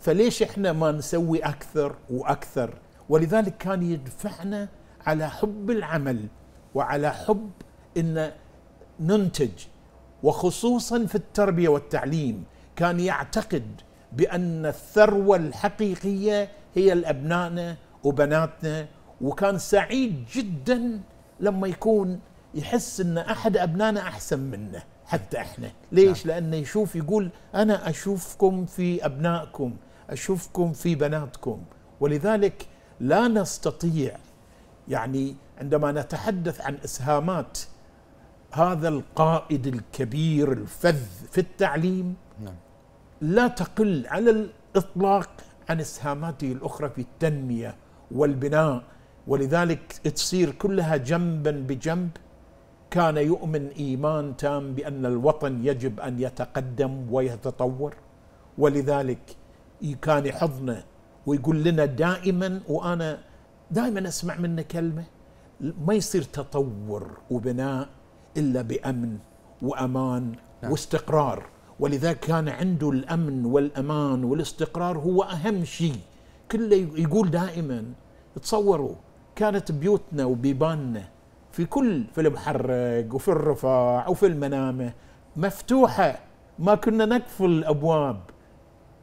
D: فليش إحنا ما نسوي أكثر وأكثر؟ ولذلك كان يدفعنا على حب العمل وعلى حب إن ننتج. وخصوصا في التربية والتعليم كان يعتقد بأن الثروة الحقيقية هي الابنائنا وبناتنا وكان سعيد جدا لما يكون يحس إن أحد أبنائنا أحسن منه حتى إحنا ليش نعم. لأنه يشوف يقول أنا أشوفكم في أبنائكم أشوفكم في بناتكم ولذلك لا نستطيع يعني عندما نتحدث عن إسهامات هذا القائد الكبير الفذ في التعليم. لا تقل على الإطلاق عن اسهاماته الأخرى في التنمية والبناء. ولذلك تصير كلها جنبا بجنب. كان يؤمن إيمان تام بأن الوطن يجب أن يتقدم ويتطور. ولذلك كان يحضنا ويقول لنا دائما وأنا دائما أسمع منه كلمة ما يصير تطور وبناء إلا بأمن وأمان نعم. واستقرار. ولذلك كان عنده الأمن والأمان والاستقرار هو أهم شيء. كله يقول دائما تصوروا كانت بيوتنا وبيباننا في كل في المحرق وفي الرفاع وفي المنامة مفتوحة ما كنا نقفل الأبواب.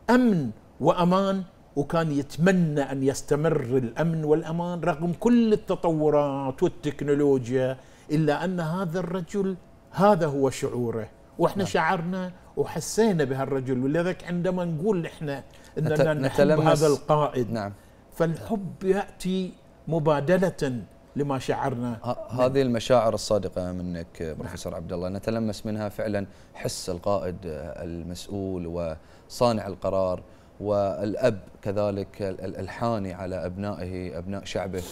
D: أمن وأمان وكان يتمنى أن يستمر الأمن والأمان رغم كل التطورات والتكنولوجيا إلا أن هذا الرجل هذا هو شعوره. وإحنا نعم. شعرنا وحسينا بهالرجل ولذلك عندما نقول إحنا إننا نحب هذا القائد نعم. فالحب يأتي مبادلة لما شعرنا.
A: هذه المشاعر الصادقة منك بروفيسور نعم. عبد الله نتلمس منها فعلا حس القائد المسؤول وصانع القرار والأب كذلك الحاني على أبنائه أبناء شعبه.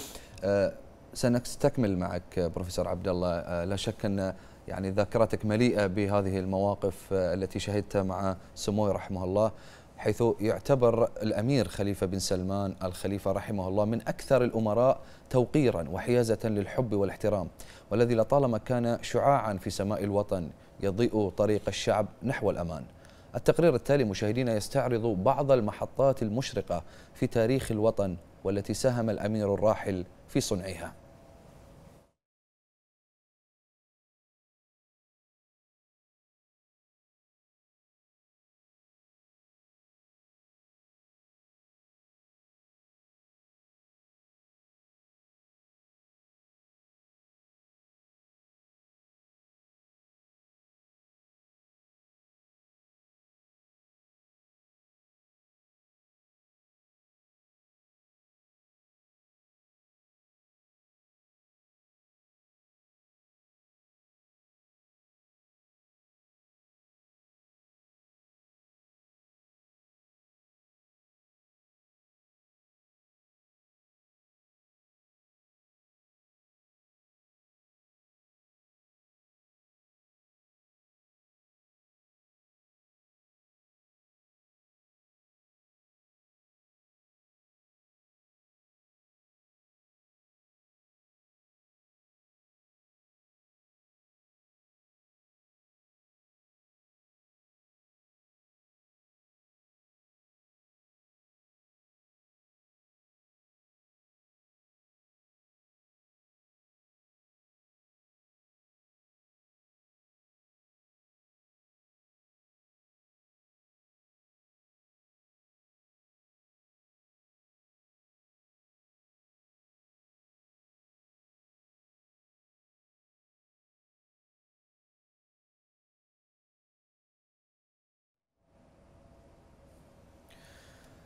A: أه، سنستكمل معك بروفيسور عبد الله أه، لا شك أن يعني ذاكرتك مليئة بهذه المواقف أه، التي شهدتها مع سموه رحمه الله حيث يعتبر الأمير خليفة بن سلمان الخليفة رحمه الله من أكثر الأمراء توقيرا وحيازة للحب والاحترام والذي لطالما كان شعاعا في سماء الوطن يضيء طريق الشعب نحو الأمان. التقرير التالي مشاهدينا يستعرض بعض المحطات المشرقة في تاريخ الوطن والتي ساهم الأمير الراحل في صنعها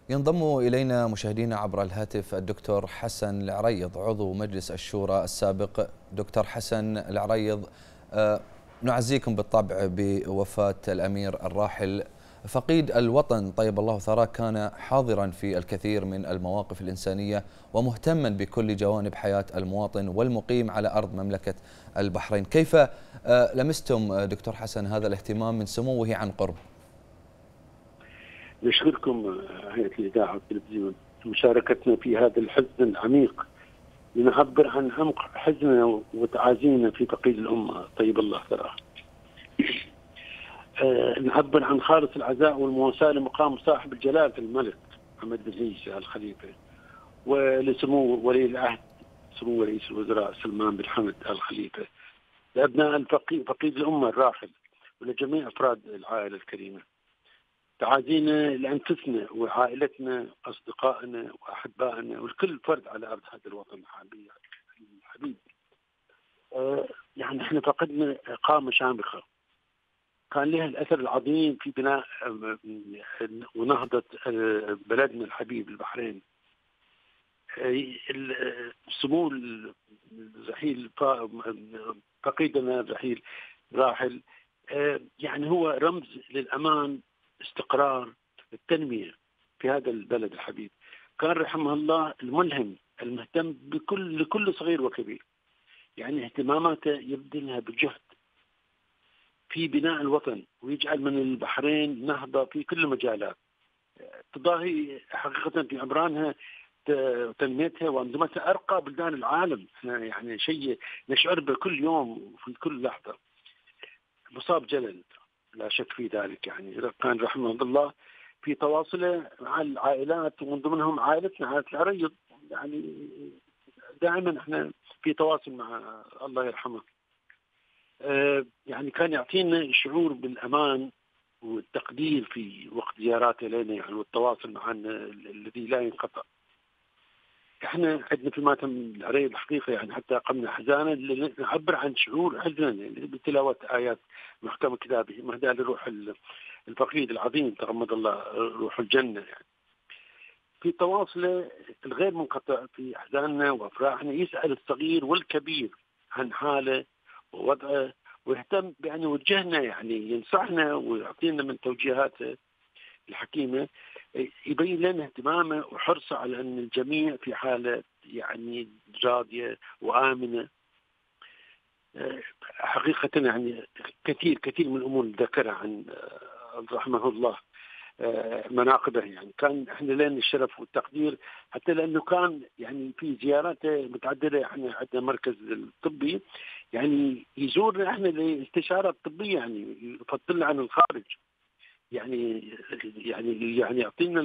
A: ينضم إلينا مشاهدينا عبر الهاتف الدكتور حسن العريض عضو مجلس الشورى السابق. دكتور حسن العريض آه، نعزيكم بالطبع بوفاة الأمير الراحل فقيد الوطن. طيب الله ثراه كان حاضرا في الكثير من المواقف الإنسانية ومهتما بكل جوانب حياة المواطن والمقيم على أرض مملكة البحرين. كيف آه، لمستم دكتور حسن هذا الاهتمام من سموه عن قرب؟
H: نشكركم هيئة الإذاعة والتلفزيون. مشاركتنا في هذا الحزن العميق. لنعبر عن عمق حزننا وتعازينا في فقيد الأمة. طيب الله ثراه. آه نعبر عن خالص العزاء والمواساة لمقام صاحب الجلالة الملك محمد بن عيسى الخليفة ولسمو ولي العهد سمو رئيس الوزراء سلمان بن حمد الخليفة لأبناء الفقيد فقيد الأمة الراحل ولجميع أفراد العائلة الكريمة. تعازينا لأنفسنا وعائلتنا وأصدقائنا وأحبائنا والكل فرد على أرض هذا الوطن الحبيب. آه يعني إحنا فقدنا قامه شامخة. كان لها الأثر العظيم في بناء آه، ونهضة آه، بلدنا الحبيب البحرين. آه، سمو الرحيل فقيدنا الرحيل راحل يعني هو رمز للأمان استقرار التنمية في هذا البلد الحبيب. كان رحمه الله الملهم المهتم بكل لكل صغير وكبير. يعني اهتماماته يبذلها بجهد في بناء الوطن ويجعل من البحرين نهضة في كل المجالات. تضاهي حقيقة في عمرانها تنميتها وأنظمتها أرقى بلدان العالم. يعني شيء نشعر به كل يوم وفي كل لحظة. مصاب جلل. لا شك في ذلك. يعني كان رحمه الله في تواصله مع العائلات ومن ضمنهم عائلتنا عائله العريض. يعني دائما إحنا في تواصل مع الله يرحمه. آه، يعني كان يعطينا شعور بالأمان والتقدير في وقت زياراته لنا يعني والتواصل معنا الذي لا ينقطع. إحنا عندنا في ماتم العريض الحقيقة يعني حتى قمنا حزانا نعبر عن شعور حزننا بتلاوة آيات محكم كتابه مهدى لروح الفقيد العظيم تغمد الله روح الجنة يعني. في تواصله الغير منقطع في احزاننا وأفراحنا يسأل الصغير والكبير عن حاله ووضعه ويهتم بأن يوجهنا يعني ينصحنا ويعطينا من توجيهاته الحكيمة يبين لنا اهتمامه وحرصه على أن الجميع في حالة يعني راضيه وآمنة. حقيقة يعني كثير كثير من الأمور ذكرها عن رحمه الله مناقبه يعني. كان إحنا لنا الشرف والتقدير حتى لأنه كان يعني في زيارات متعددة إحنا عندنا مركز الطبي يعني يزورنا إحنا للاستشارة الطبية يعني يفضلنا عن الخارج. يعني يعني يعني يعطينا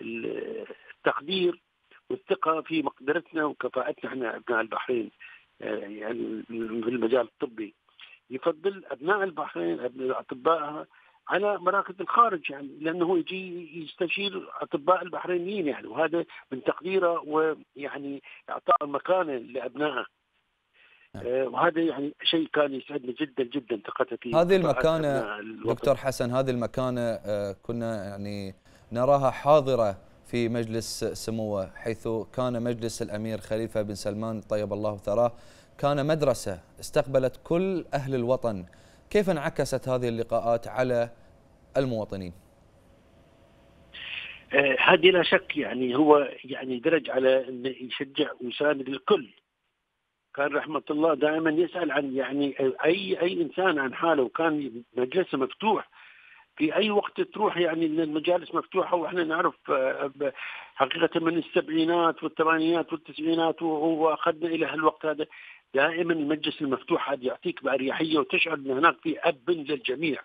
H: التقدير والثقة في مقدرتنا وكفاءتنا إحنا أبناء البحرين آه، يعني في المجال الطبي. يفضل أبناء البحرين أطبائها على مراكز الخارج يعني لأنه يجي يستشير أطباء البحرينيين يعني وهذا من تقديره ويعني إعطاء مكانة لأبنائه. وهذا يعني شيء كان يسعدني جدا جدا ثقته في
A: هذه المكانه دكتور حسن هذه المكانه آه، كنا يعني نراها حاضرة في مجلس سموه حيث كان مجلس الأمير خليفة بن سلمان طيب الله ثراه كان مدرسة استقبلت كل أهل الوطن. كيف انعكست هذه اللقاءات على المواطنين؟
H: آه، هذه لا شك يعني هو يعني درج على إنه يشجع ويساند الكل. كان رحمة الله دائما يسأل عن يعني أي أي إنسان عن حاله وكان مجلسه مفتوح. في أي وقت تروح يعني المجالس مفتوحة وإحنا نعرف آه، حقيقة من السبعينات والثمانينات والتسعينات واخذنا إلى هالوقت هذا. دائما المجلس المفتوح هذا يعطيك بأريحية وتشعر إن هناك في أب للجميع.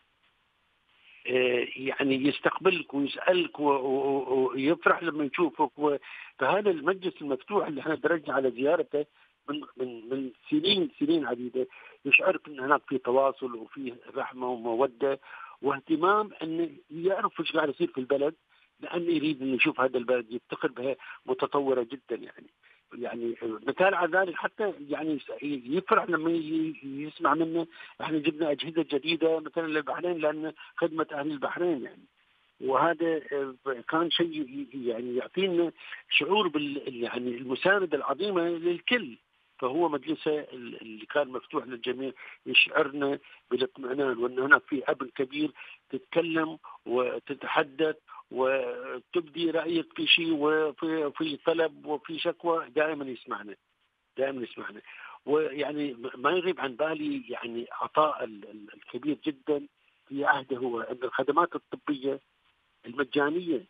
H: آه، يعني يستقبلك ويسألك ويفرح لما يشوفك. فهذا المجلس المفتوح اللي إحنا درجنا على زيارته من من من سنين سنين عديده يشعرك ان هناك في تواصل وفي رحمة ومودة واهتمام انه يعرف إيش قاعد يصير في البلد لأنه يريد انه يشوف هذا البلد يفتخر بها متطورة جدا يعني. يعني مثال على ذلك حتى يعني يفرح لما يسمع منه إحنا جبنا أجهزة جديدة مثلا للبحرين لأن خدمة أهل البحرين يعني. وهذا كان شيء يعني يعطينا شعور بال يعني المساندة العظيمة للكل. فهو مجلسه اللي كان مفتوح للجميع يشعرنا بالاطمئنان وأن هناك في أب كبير تتكلم وتتحدث وتبدي رأيك في شيء وفي في طلب وفي شكوى دائما يسمعنا دائما يسمعنا. ويعني ما يغيب عن بالي يعني عطاء الكبير جدا في عهده هو أن الخدمات الطبية المجانية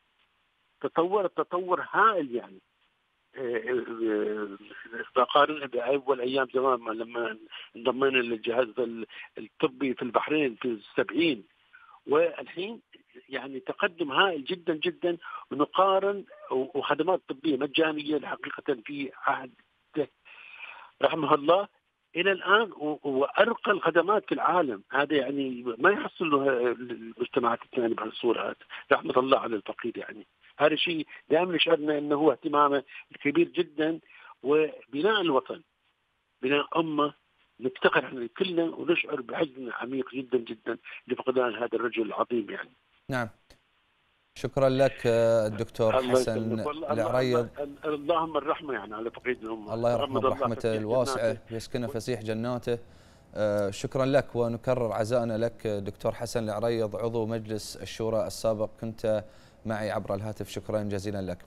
H: تطورت تطور هائل يعني. بقارنها بأول أيام زمان لما انضمينا للجهاز الطبي في البحرين في السبعين. والحين يعني تقدم هائل جدا جدا ونقارن وخدمات طبية مجانية حقيقة في عهد رحمه الله إلى الآن وأرقى الخدمات في العالم. هذا يعني ما يحصل المجتمعات الثانية بهالصورة. رحمة الله على الفقير يعني. هذا الشيء دائما يشعرنا أنه هو اهتمامه كبير جدا وبناء الوطن بناء أمة نفتخر إحنا كلنا ونشعر بحزن عميق جدا جدا لفقدان هذا الرجل العظيم يعني.
A: نعم. شكرا لك الدكتور حسن العريض.
H: اللهم الرحمة يعني على فقيد الامه
A: الله يرحمه برحمته الواسعة يسكنه فسيح جناته. آه، شكرا لك ونكرر عزائنا لك دكتور حسن العريض عضو مجلس الشورى السابق. كنت معي عبر الهاتف. شكرا جزيلا لك.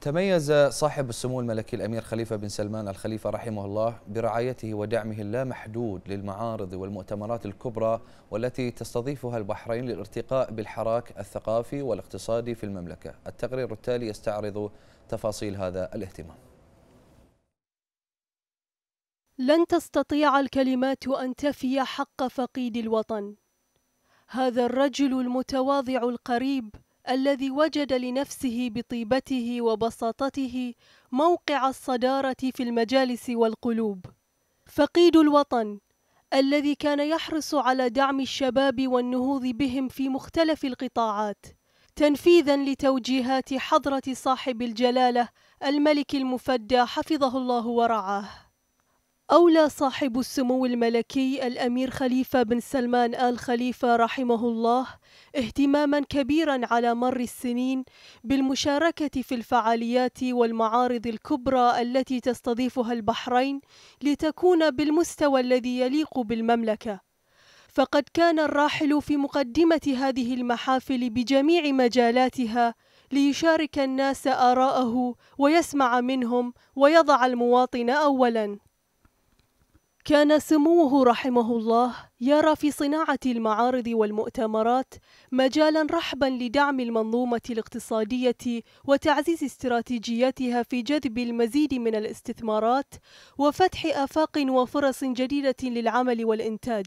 A: تميز صاحب السمو الملكي الأمير خليفة بن سلمان الخليفة رحمه الله برعايته ودعمه اللامحدود للمعارض والمؤتمرات الكبرى والتي تستضيفها البحرين للارتقاء بالحراك الثقافي والاقتصادي في المملكة. التقرير التالي يستعرض تفاصيل هذا الاهتمام.
I: لن تستطيع الكلمات أن تفي حق فقيد الوطن. هذا الرجل المتواضع القريب الذي وجد لنفسه بطيبته وبساطته موقع الصدارة في المجالس والقلوب. فقيد الوطن الذي كان يحرص على دعم الشباب والنهوض بهم في مختلف القطاعات تنفيذا لتوجيهات حضرة صاحب الجلالة الملك المفدى حفظه الله ورعاه. أولى صاحب السمو الملكي الأمير خليفة بن سلمان آل خليفة رحمه الله اهتماما كبيرا على مر السنين بالمشاركة في الفعاليات والمعارض الكبرى التي تستضيفها البحرين لتكون بالمستوى الذي يليق بالمملكة. فقد كان الراحل في مقدمة هذه المحافل بجميع مجالاتها ليشارك الناس آراءه ويسمع منهم ويضع المواطن أولاً. كان سموه رحمه الله يرى في صناعة المعارض والمؤتمرات مجالا رحبا لدعم المنظومة الاقتصادية وتعزيز استراتيجيتها في جذب المزيد من الاستثمارات وفتح آفاق وفرص جديدة للعمل والإنتاج.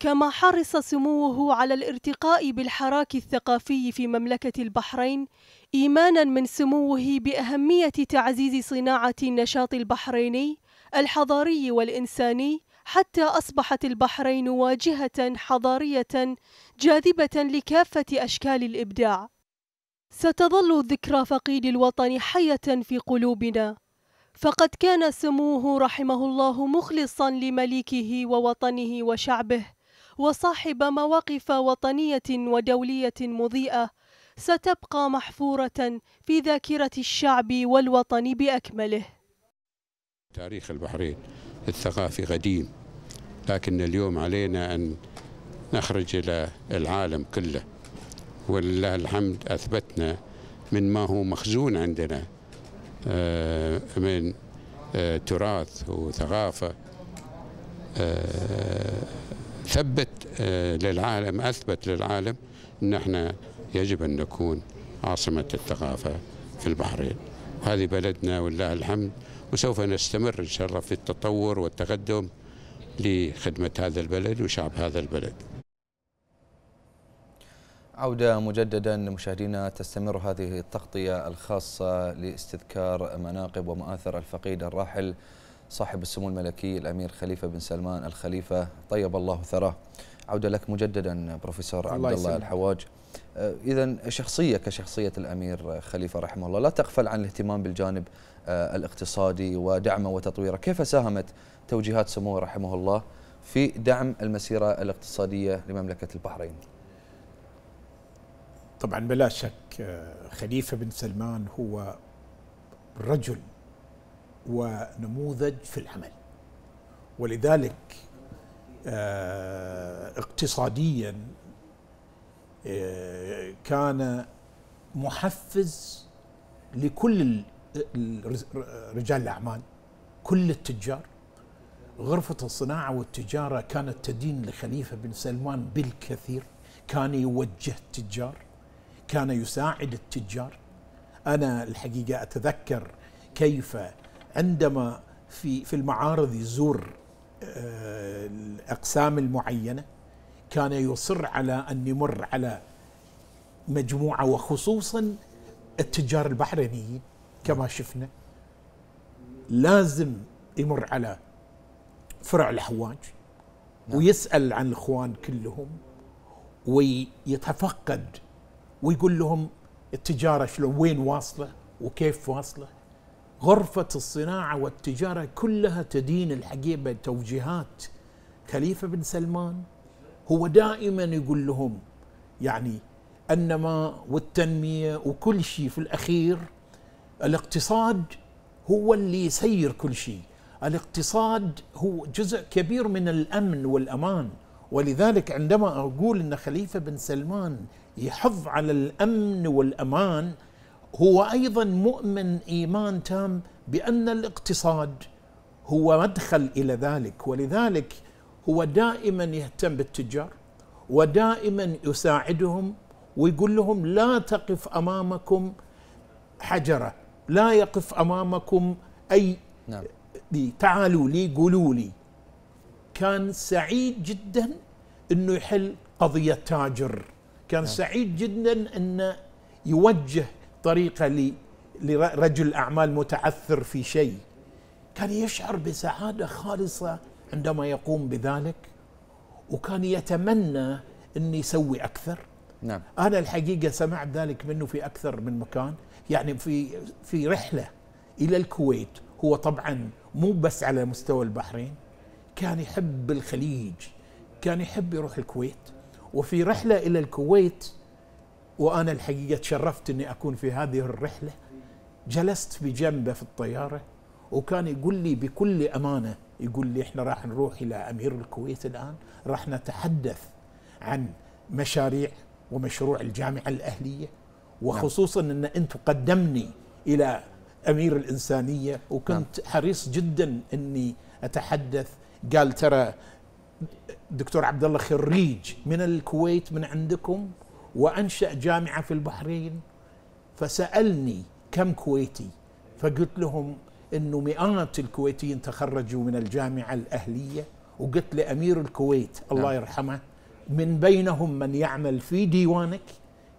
I: كما حرص سموه على الارتقاء بالحراك الثقافي في مملكة البحرين إيمانا من سموه بأهمية تعزيز صناعة النشاط البحريني الحضاري والإنساني حتى أصبحت البحرين واجهة حضارية جاذبة لكافة أشكال الإبداع. ستظل ذكرى فقيد الوطن حية في قلوبنا، فقد كان سموه رحمه الله مخلصا لمليكه ووطنه وشعبه، وصاحب مواقف وطنية ودولية مضيئة ستبقى محفورة في ذاكرة الشعب والوطن بأكمله.
J: تاريخ البحرين الثقافي قديم. لكن اليوم علينا أن نخرج إلى العالم كله. ولله الحمد أثبتنا من ما هو مخزون عندنا آه، من آه، تراث وثقافة آه، ثبت للعالم أثبت للعالم أن إحنا يجب أن نكون عاصمة الثقافة في البحرين. هذه بلدنا ولله الحمد وسوف نستمر إن شاء الله في التطور والتقدم لخدمة هذا البلد وشعب هذا البلد.
A: عودة مجددا مشاهدينا تستمر هذه التغطية الخاصة لاستذكار مناقب ومآثر الفقيد الراحل صاحب السمو الملكي الأمير خليفة بن سلمان الخليفة طيب الله ثراه. عودة لك مجددا بروفيسور عبد الله الحواج. إذا شخصية كشخصية الأمير خليفة رحمه الله لا تغفل عن الاهتمام بالجانب آه، الاقتصادي ودعمه وتطويره. كيف ساهمت توجيهات سموه رحمه الله في دعم المسيرة الاقتصادية لمملكة البحرين؟
D: طبعا بلا شك آه، خليفة بن سلمان هو رجل ونموذج في العمل. ولذلك اقتصاديا كان محفز لكل رجال الأعمال كل التجار. غرفة الصناعة والتجارة كانت تدين لخليفة بن سلمان بالكثير. كان يوجه التجار كان يساعد التجار. أنا الحقيقة أتذكر كيف عندما في في المعارض يزور آه، الأقسام المعينة كان يصر على أن يمر على مجموعة وخصوصا التجار البحرينيين كما شفنا لازم يمر على فرع الحواج نعم. ويسأل عن الإخوان كلهم ويتفقد ويقول لهم التجارة شلون وين واصلة وكيف واصلة غرفة الصناعة والتجارة كلها تدين الحقيقة توجيهات خليفة بن سلمان هو دائما يقول لهم يعني النماء والتنمية وكل شيء في الأخير الاقتصاد هو اللي يسير كل شيء. الاقتصاد هو جزء كبير من الأمن والأمان. ولذلك عندما أقول أن خليفة بن سلمان يحض على الأمن والأمان هو أيضا مؤمن إيمان تام بأن الاقتصاد هو مدخل إلى ذلك. ولذلك هو دائما يهتم بالتجار ودائما يساعدهم ويقول لهم لا تقف أمامكم حجرة لا يقف أمامكم أي نعم. تعالوا لي قولوا لي كان سعيد جدا إنه يحل قضية تاجر كان نعم. سعيد جدا إنه يوجه طريقة لرجل أعمال متعثر في شيء كان يشعر بسعادة خالصة عندما يقوم بذلك وكان يتمنى أن يسوي أكثر. نعم. أنا الحقيقة سمعت ذلك منه في أكثر من مكان يعني في في رحلة إلى الكويت. هو طبعا مو بس على مستوى البحرين كان يحب الخليج كان يحب يروح الكويت. وفي رحلة إلى الكويت وأنا الحقيقة تشرفت أني أكون في هذه الرحلة جلست بجنبه في الطيارة وكان يقول لي بكل أمانة يقول لي إحنا راح نروح إلى أمير الكويت الآن راح نتحدث عن مشاريع ومشروع الجامعة الأهلية وخصوصا إن أنت قدمني إلى أمير الإنسانية وكنت نعم. حريص جدا إني أتحدث قال ترى دكتور عبد الله خريج من الكويت من عندكم وأنشأ جامعة في البحرين فسألني كم كويتي فقلت لهم إنه مئات الكويتيين تخرجوا من الجامعة الأهلية وقلت لأمير الكويت الله نعم. يرحمه من بينهم من يعمل في ديوانك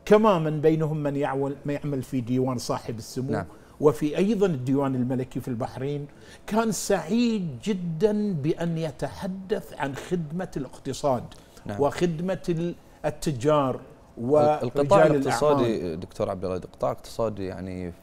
D: كما من بينهم من يعمل في ديوان صاحب السمو نعم. وفي أيضا الديوان الملكي في البحرين كان سعيد جدا بأن يتحدث عن خدمة الاقتصاد نعم. وخدمة التجار
A: والقطاع الاقتصادي دكتور عبد الله قطاع اقتصادي يعني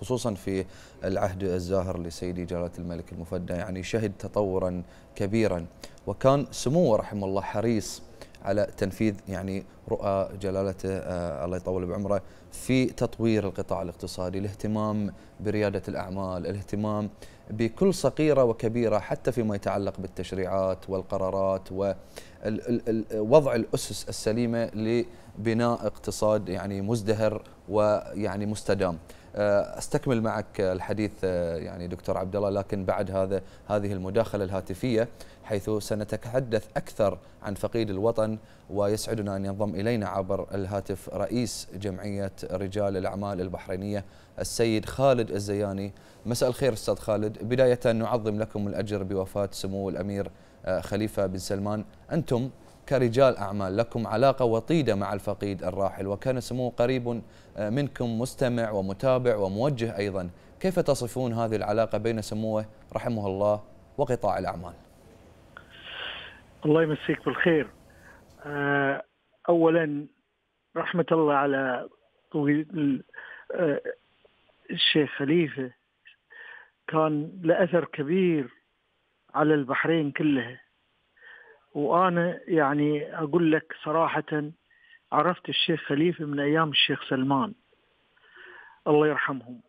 A: خصوصا في العهد الزاهر لسيدي جلالة الملك المفدى يعني شهد تطورا كبيرا. وكان سموه رحمه الله حريص على تنفيذ يعني رؤى جلالته آه الله يطول بعمره في تطوير القطاع الاقتصادي الاهتمام بريادة الأعمال الاهتمام بكل صغيرة وكبيرة حتى فيما يتعلق بالتشريعات والقرارات ووضع الأسس السليمة لبناء اقتصاد يعني مزدهر ويعني مستدام. أستكمل معك الحديث آه، يعني دكتور عبد الله لكن بعد هذا هذه المداخلة الهاتفية حيث سنتحدث أكثر عن فقيد الوطن ويسعدنا أن ينضم إلينا عبر الهاتف رئيس جمعية رجال الأعمال البحرينية السيد خالد الزياني. مساء الخير أستاذ خالد. بداية نعظم لكم الأجر بوفاة سمو الأمير آه، خليفة بن سلمان. أنتم كرجال أعمال لكم علاقة وطيدة مع الفقيد الراحل وكان سموه قريب آه، منكم مستمع ومتابع وموجه أيضا. كيف تصفون هذه العلاقة بين سموه رحمه الله وقطاع الأعمال؟
K: الله يمسيك بالخير. آه، أولا رحمة الله على آه، الشيخ خليفة. كان له أثر كبير على البحرين كلها. وأنا يعني أقول لك صراحة عرفت الشيخ خليفة من أيام الشيخ سلمان. الله يرحمهم.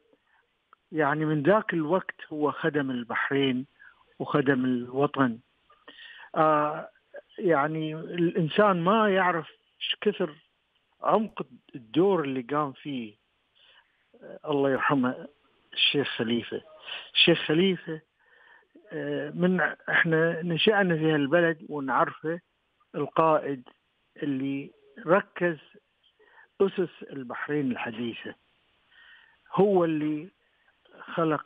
K: يعني من ذاك الوقت هو خدم البحرين وخدم الوطن. آه يعني الإنسان ما يعرف كثر عمق الدور اللي قام فيه. آه الله يرحمه الشيخ خليفة. الشيخ خليفة من إحنا نشأنا في هالبلد ونعرفه القائد اللي ركز أسس البحرين الحديثة. هو اللي خلق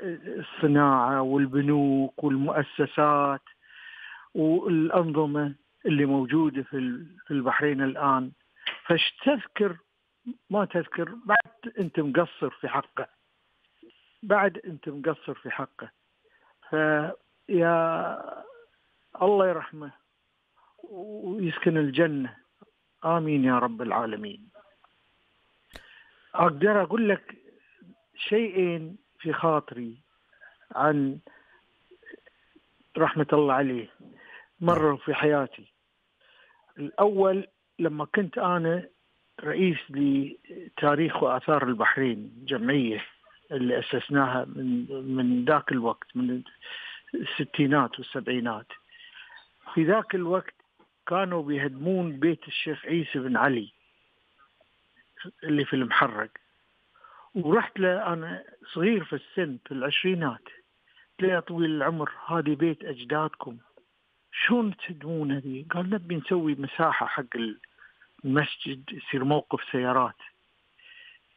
K: الصناعة والبنوك والمؤسسات والأنظمة اللي موجودة في البحرين الآن. فاش تذكر ما تذكر بعد أنت مقصر في حقه. بعد أنت مقصر في حقه. فيا الله يرحمه ويسكن الجنة. آمين يا رب العالمين. أقدر أقول لك شيئين في خاطري عن رحمة الله عليه. مروا في حياتي. الأول لما كنت أنا رئيس لتاريخ وآثار البحرين جمعية. اللي أسسناها من من ذاك الوقت من الستينات والسبعينات. في ذاك الوقت كانوا بيهدمون بيت الشيخ عيسى بن علي اللي في المحرق ورحت له أنا صغير في السن في العشرينات. يا طويل العمر هذه بيت أجدادكم. شلون تهدمون هذه؟ قال نبي نسوي مساحة حق المسجد يصير موقف سيارات.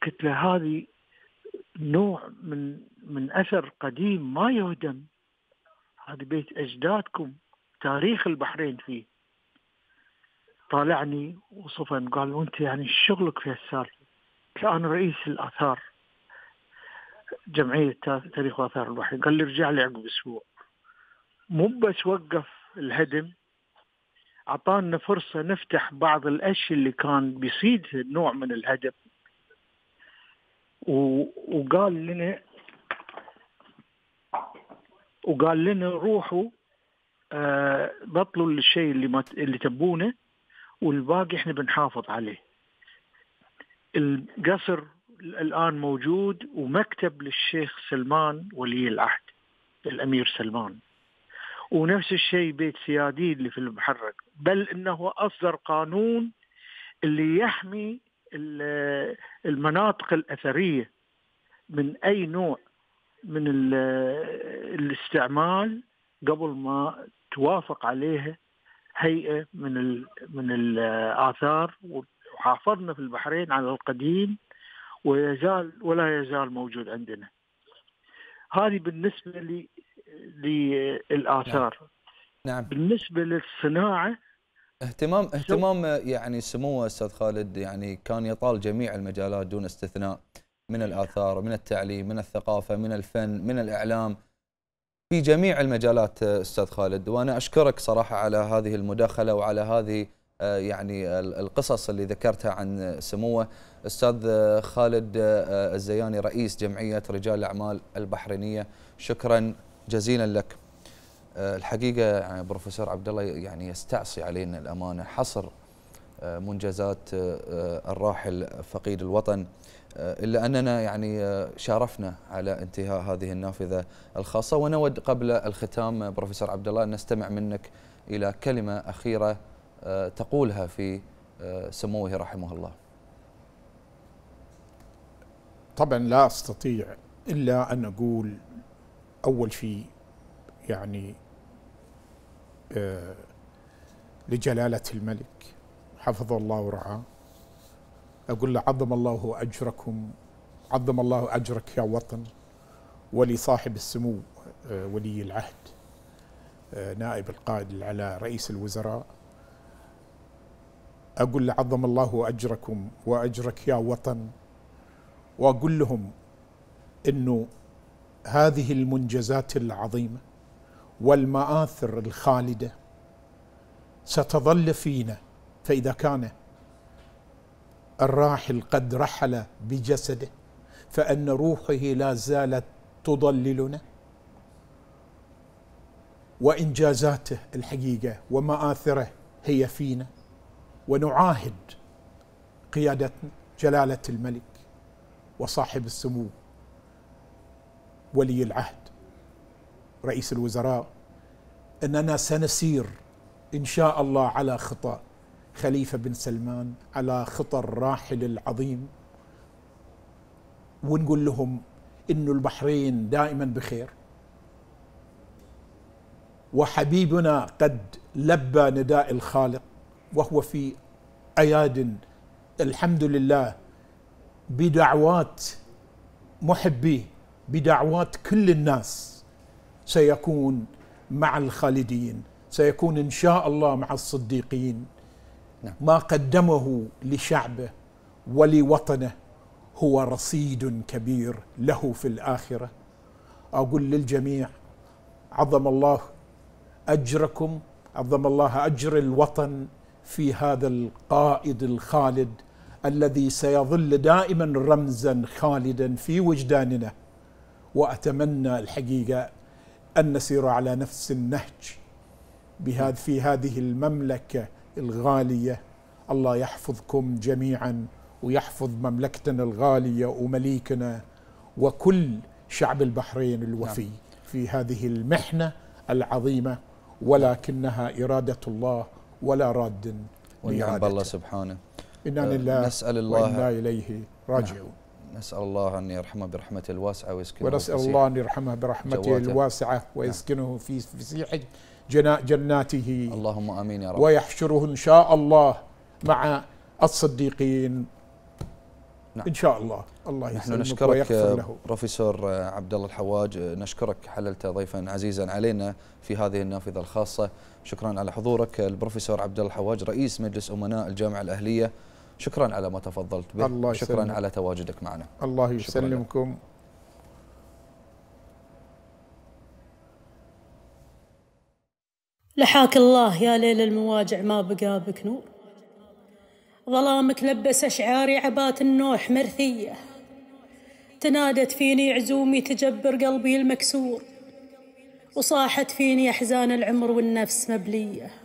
K: قلت له هذه نوع من من أثر قديم ما يهدم. هذا بيت أجدادكم تاريخ البحرين فيه. طالعني وصفن قال وأنت يعني شغلك في هالسالفة؟ أنا رئيس الآثار جمعية تاريخ وآثار البحرين. قال لي ارجع لي عقب أسبوع. مو بس وقف الهدم أعطانا فرصة نفتح بعض الأشياء اللي كان بيصيد نوع من الهدم. وقال لنا وقال لنا روحوا آه بطلوا الشيء اللي ما اللي تبونه والباقي إحنا بنحافظ عليه. القصر الآن موجود ومكتب للشيخ سلمان ولي العهد الأمير سلمان. ونفس الشيء بيت سيادي اللي في المحرق بل إنه أصدر قانون اللي يحمي المناطق الأثرية من أي نوع من الاستعمال قبل ما توافق عليها هيئة من من الآثار. وحافظنا في البحرين على القديم ويزال ولا يزال موجود عندنا. هذه بالنسبة لي للآثار.
A: نعم.
K: بالنسبة للصناعة
A: اهتمام اهتمام يعني سموه أستاذ خالد يعني كان يطال جميع المجالات دون استثناء من الآثار من التعليم من الثقافة من الفن من الإعلام في جميع المجالات أستاذ خالد. وأنا أشكرك صراحة على هذه المداخلة وعلى هذه آه، يعني القصص اللي ذكرتها عن سموه. أستاذ خالد آه، الزياني رئيس جمعية رجال الأعمال البحرينية. شكرا جزيلا لك. آه، الحقيقة يعني بروفيسور عبد الله يعني يستعصي علينا الأمانة حصر منجزات الراحل فقيد الوطن إلا أننا يعني شارفنا على انتهاء هذه النافذة الخاصة ونود قبل الختام بروفيسور عبد الله أن نستمع منك إلى كلمة أخيرة تقولها في سموه رحمه الله.
D: طبعا لا أستطيع إلا أن أقول أول شيء يعني لجلالة الملك. حفظه الله ورعاه. أقول له عظم الله أجركم عظم الله أجرك يا وطن ولصاحب السمو آه، ولي العهد آه، نائب القائد العلى رئيس الوزراء. أقول له عظم الله أجركم وأجرك يا وطن وأقول لهم أنه هذه المنجزات العظيمة والمآثر الخالدة ستظل فينا فإذا كان الراحل قد رحل بجسده فأن روحه لا زالت تضللنا. وانجازاته الحقيقة ومآثره هي فينا ونعاهد قيادتنا جلالة الملك وصاحب السمو ولي العهد. رئيس الوزراء أننا سنسير إن شاء الله على خطى خليفة بن سلمان على خطى الراحل العظيم. ونقول لهم إنه البحرين دائما بخير. وحبيبنا قد لبى نداء الخالق وهو في أياد. الحمد لله بدعوات محبيه بدعوات كل الناس. سيكون مع الخالدين سيكون إن شاء الله مع الصديقين. نعم. ما قدمه لشعبه ولوطنه هو رصيد كبير له في الآخرة. أقول للجميع عظم الله أجركم عظم الله أجر الوطن في هذا القائد الخالد الذي سيظل دائما رمزا خالدا في وجداننا. وأتمنى الحقيقة أن نسير على نفس النهج بهذا في هذه المملكة الغالية الله يحفظكم جميعا ويحفظ مملكتنا الغالية ومليكنا وكل شعب البحرين الوفي نعم. في هذه المحنة العظيمة ولكنها إرادة الله ولا راد
A: ونعم بالله سبحانه
D: إنا أه، لله نسأل الله وأنا إليه راجعون
A: نعم. نسأل الله أن يرحمه برحمته الواسعة ويسكنه
D: ونسأل الله أن يرحمه برحمته الواسعة ويسكنه في فسيح جناته.
A: اللهم آمين يا رب.
D: ويحشره إن شاء الله مع الصديقين. نعم. إن شاء الله. الله
A: نحن نشكرك له. بروفيسور عبد الله الحواج. نشكرك حللت ضيفا عزيزا علينا في هذه النافذة الخاصة. شكرا على حضورك. البروفيسور عبد الله الحواج رئيس مجلس أمناء الجامعة الأهلية. شكرا على ما تفضلت به. الله شكرا يسلم. على تواجدك معنا.
D: الله يسلمكم.
L: لحاك الله يا ليل المواجع ما بقى بك نور. ظلامك لبس أشعاري عبات النوح مرثية. تنادت فيني عزومي تجبر قلبي المكسور. وصاحت فيني أحزان العمر والنفس مبلية.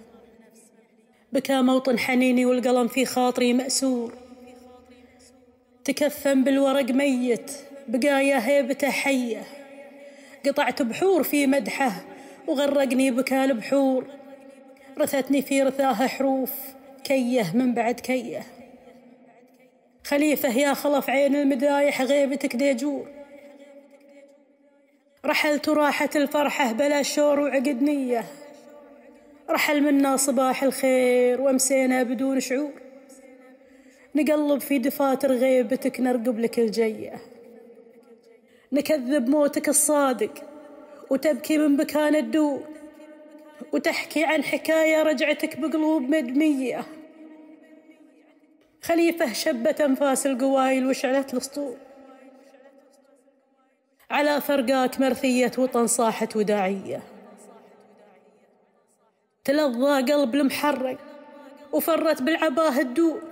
L: بكى موطن حنيني والقلم في خاطري مأسور. تكفن بالورق ميت بقايا هيبته حية قطعت بحور في مدحه وغرقني بكى البحور. رثتني في رثاها حروف كيه من بعد كيه. خليفة يا خلف عين المدايح غيبتك ديجور. رحلت وراحت الفرحة بلا شور وعقد نية. رحل منا صباح الخير وامسينا بدون شعور. نقلب في دفاتر غيبتك نرقب لك الجية. نكذب موتك الصادق وتبكي من بكان الدور. وتحكي عن حكاية رجعتك بقلوب مدمية. خليفة شبت أنفاس القوايل وشعلت الأسطول. على فرقاك مرثية وطن صاحت وداعية. تلظى قلب المحرق وفرت بالعباه الدور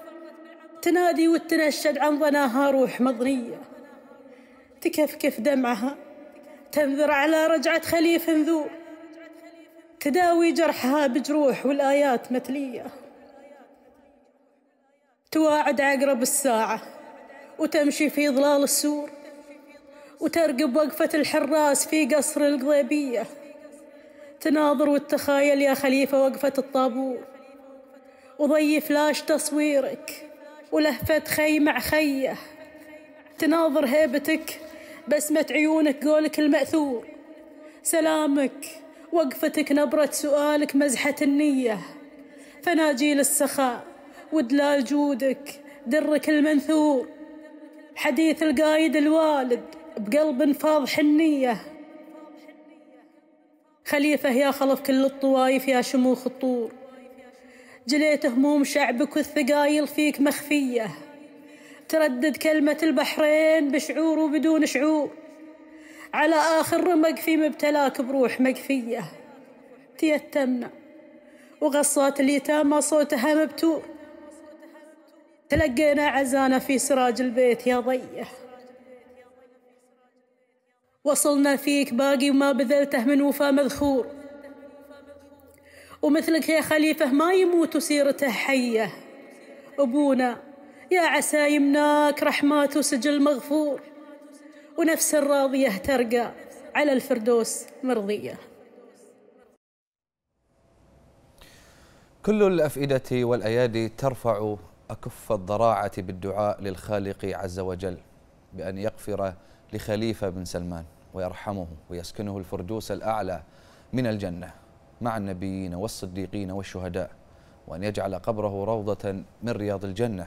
L: تنادي وتنشد عن ظناها روح مضنية. تكفكف دمعها تنذر على رجعة خليف ذور تداوي جرحها بجروح والآيات متلية. تواعد عقرب الساعة وتمشي في ظلال السور. وترقب وقفة الحراس في قصر القضيبية تناظر وتخيل يا خليفة وقفة الطابور. وضي فلاش تصويرك ولهفة خي مع خيه. تناظر هيبتك بسمة عيونك قولك المأثور. سلامك وقفتك نبرة سؤالك مزحة النية. فناجيل السخاء ودلال جودك درك المنثور. حديث القايد الوالد بقلب فاض حنية خليفة يا خلف كل الطوايف يا شموخ الطور. جليت هموم شعبك والثقايل فيك مخفية. تردد كلمة البحرين بشعور وبدون شعور. على آخر رمق في مبتلاك بروح مقفية. تيتمنا وغصات اليتامى صوتها مبتور. تلقينا عزانا في سراج البيت يا ضية. وصلنا فيك باقي وما بذلته من وفا مذخور. ومثلك يا خليفة ما يموت وسيرته حية. أبونا يا عسى يمناك رحمات وسجل مغفور. ونفس الراضية ترقى على الفردوس مرضية.
A: كل الأفئدة والأيادي ترفع أكف الضراعة بالدعاء للخالق عز وجل بأن يغفر لخليفة بن سلمان. ويرحمه ويسكنه الفردوس الأعلى من الجنة مع النبيين والصديقين والشهداء وأن يجعل قبره روضة من رياض الجنة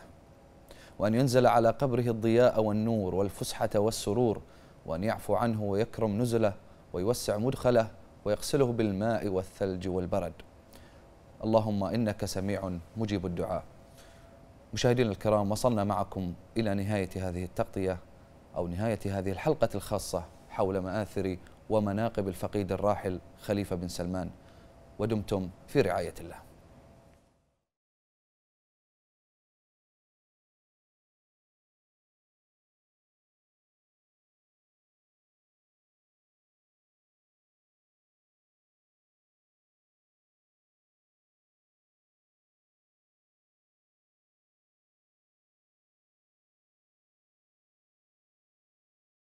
A: وأن ينزل على قبره الضياء والنور والفسحة والسرور وأن يعفو عنه ويكرم نزله ويوسع مدخله ويغسله بالماء والثلج والبرد. اللهم إنك سميع مجيب الدعاء. مشاهدينا الكرام وصلنا معكم إلى نهاية هذه التغطية أو نهاية هذه الحلقة الخاصة. حول مآثر ومناقب الفقيد الراحل خليفة بن سلمان. ودمتم في رعاية الله.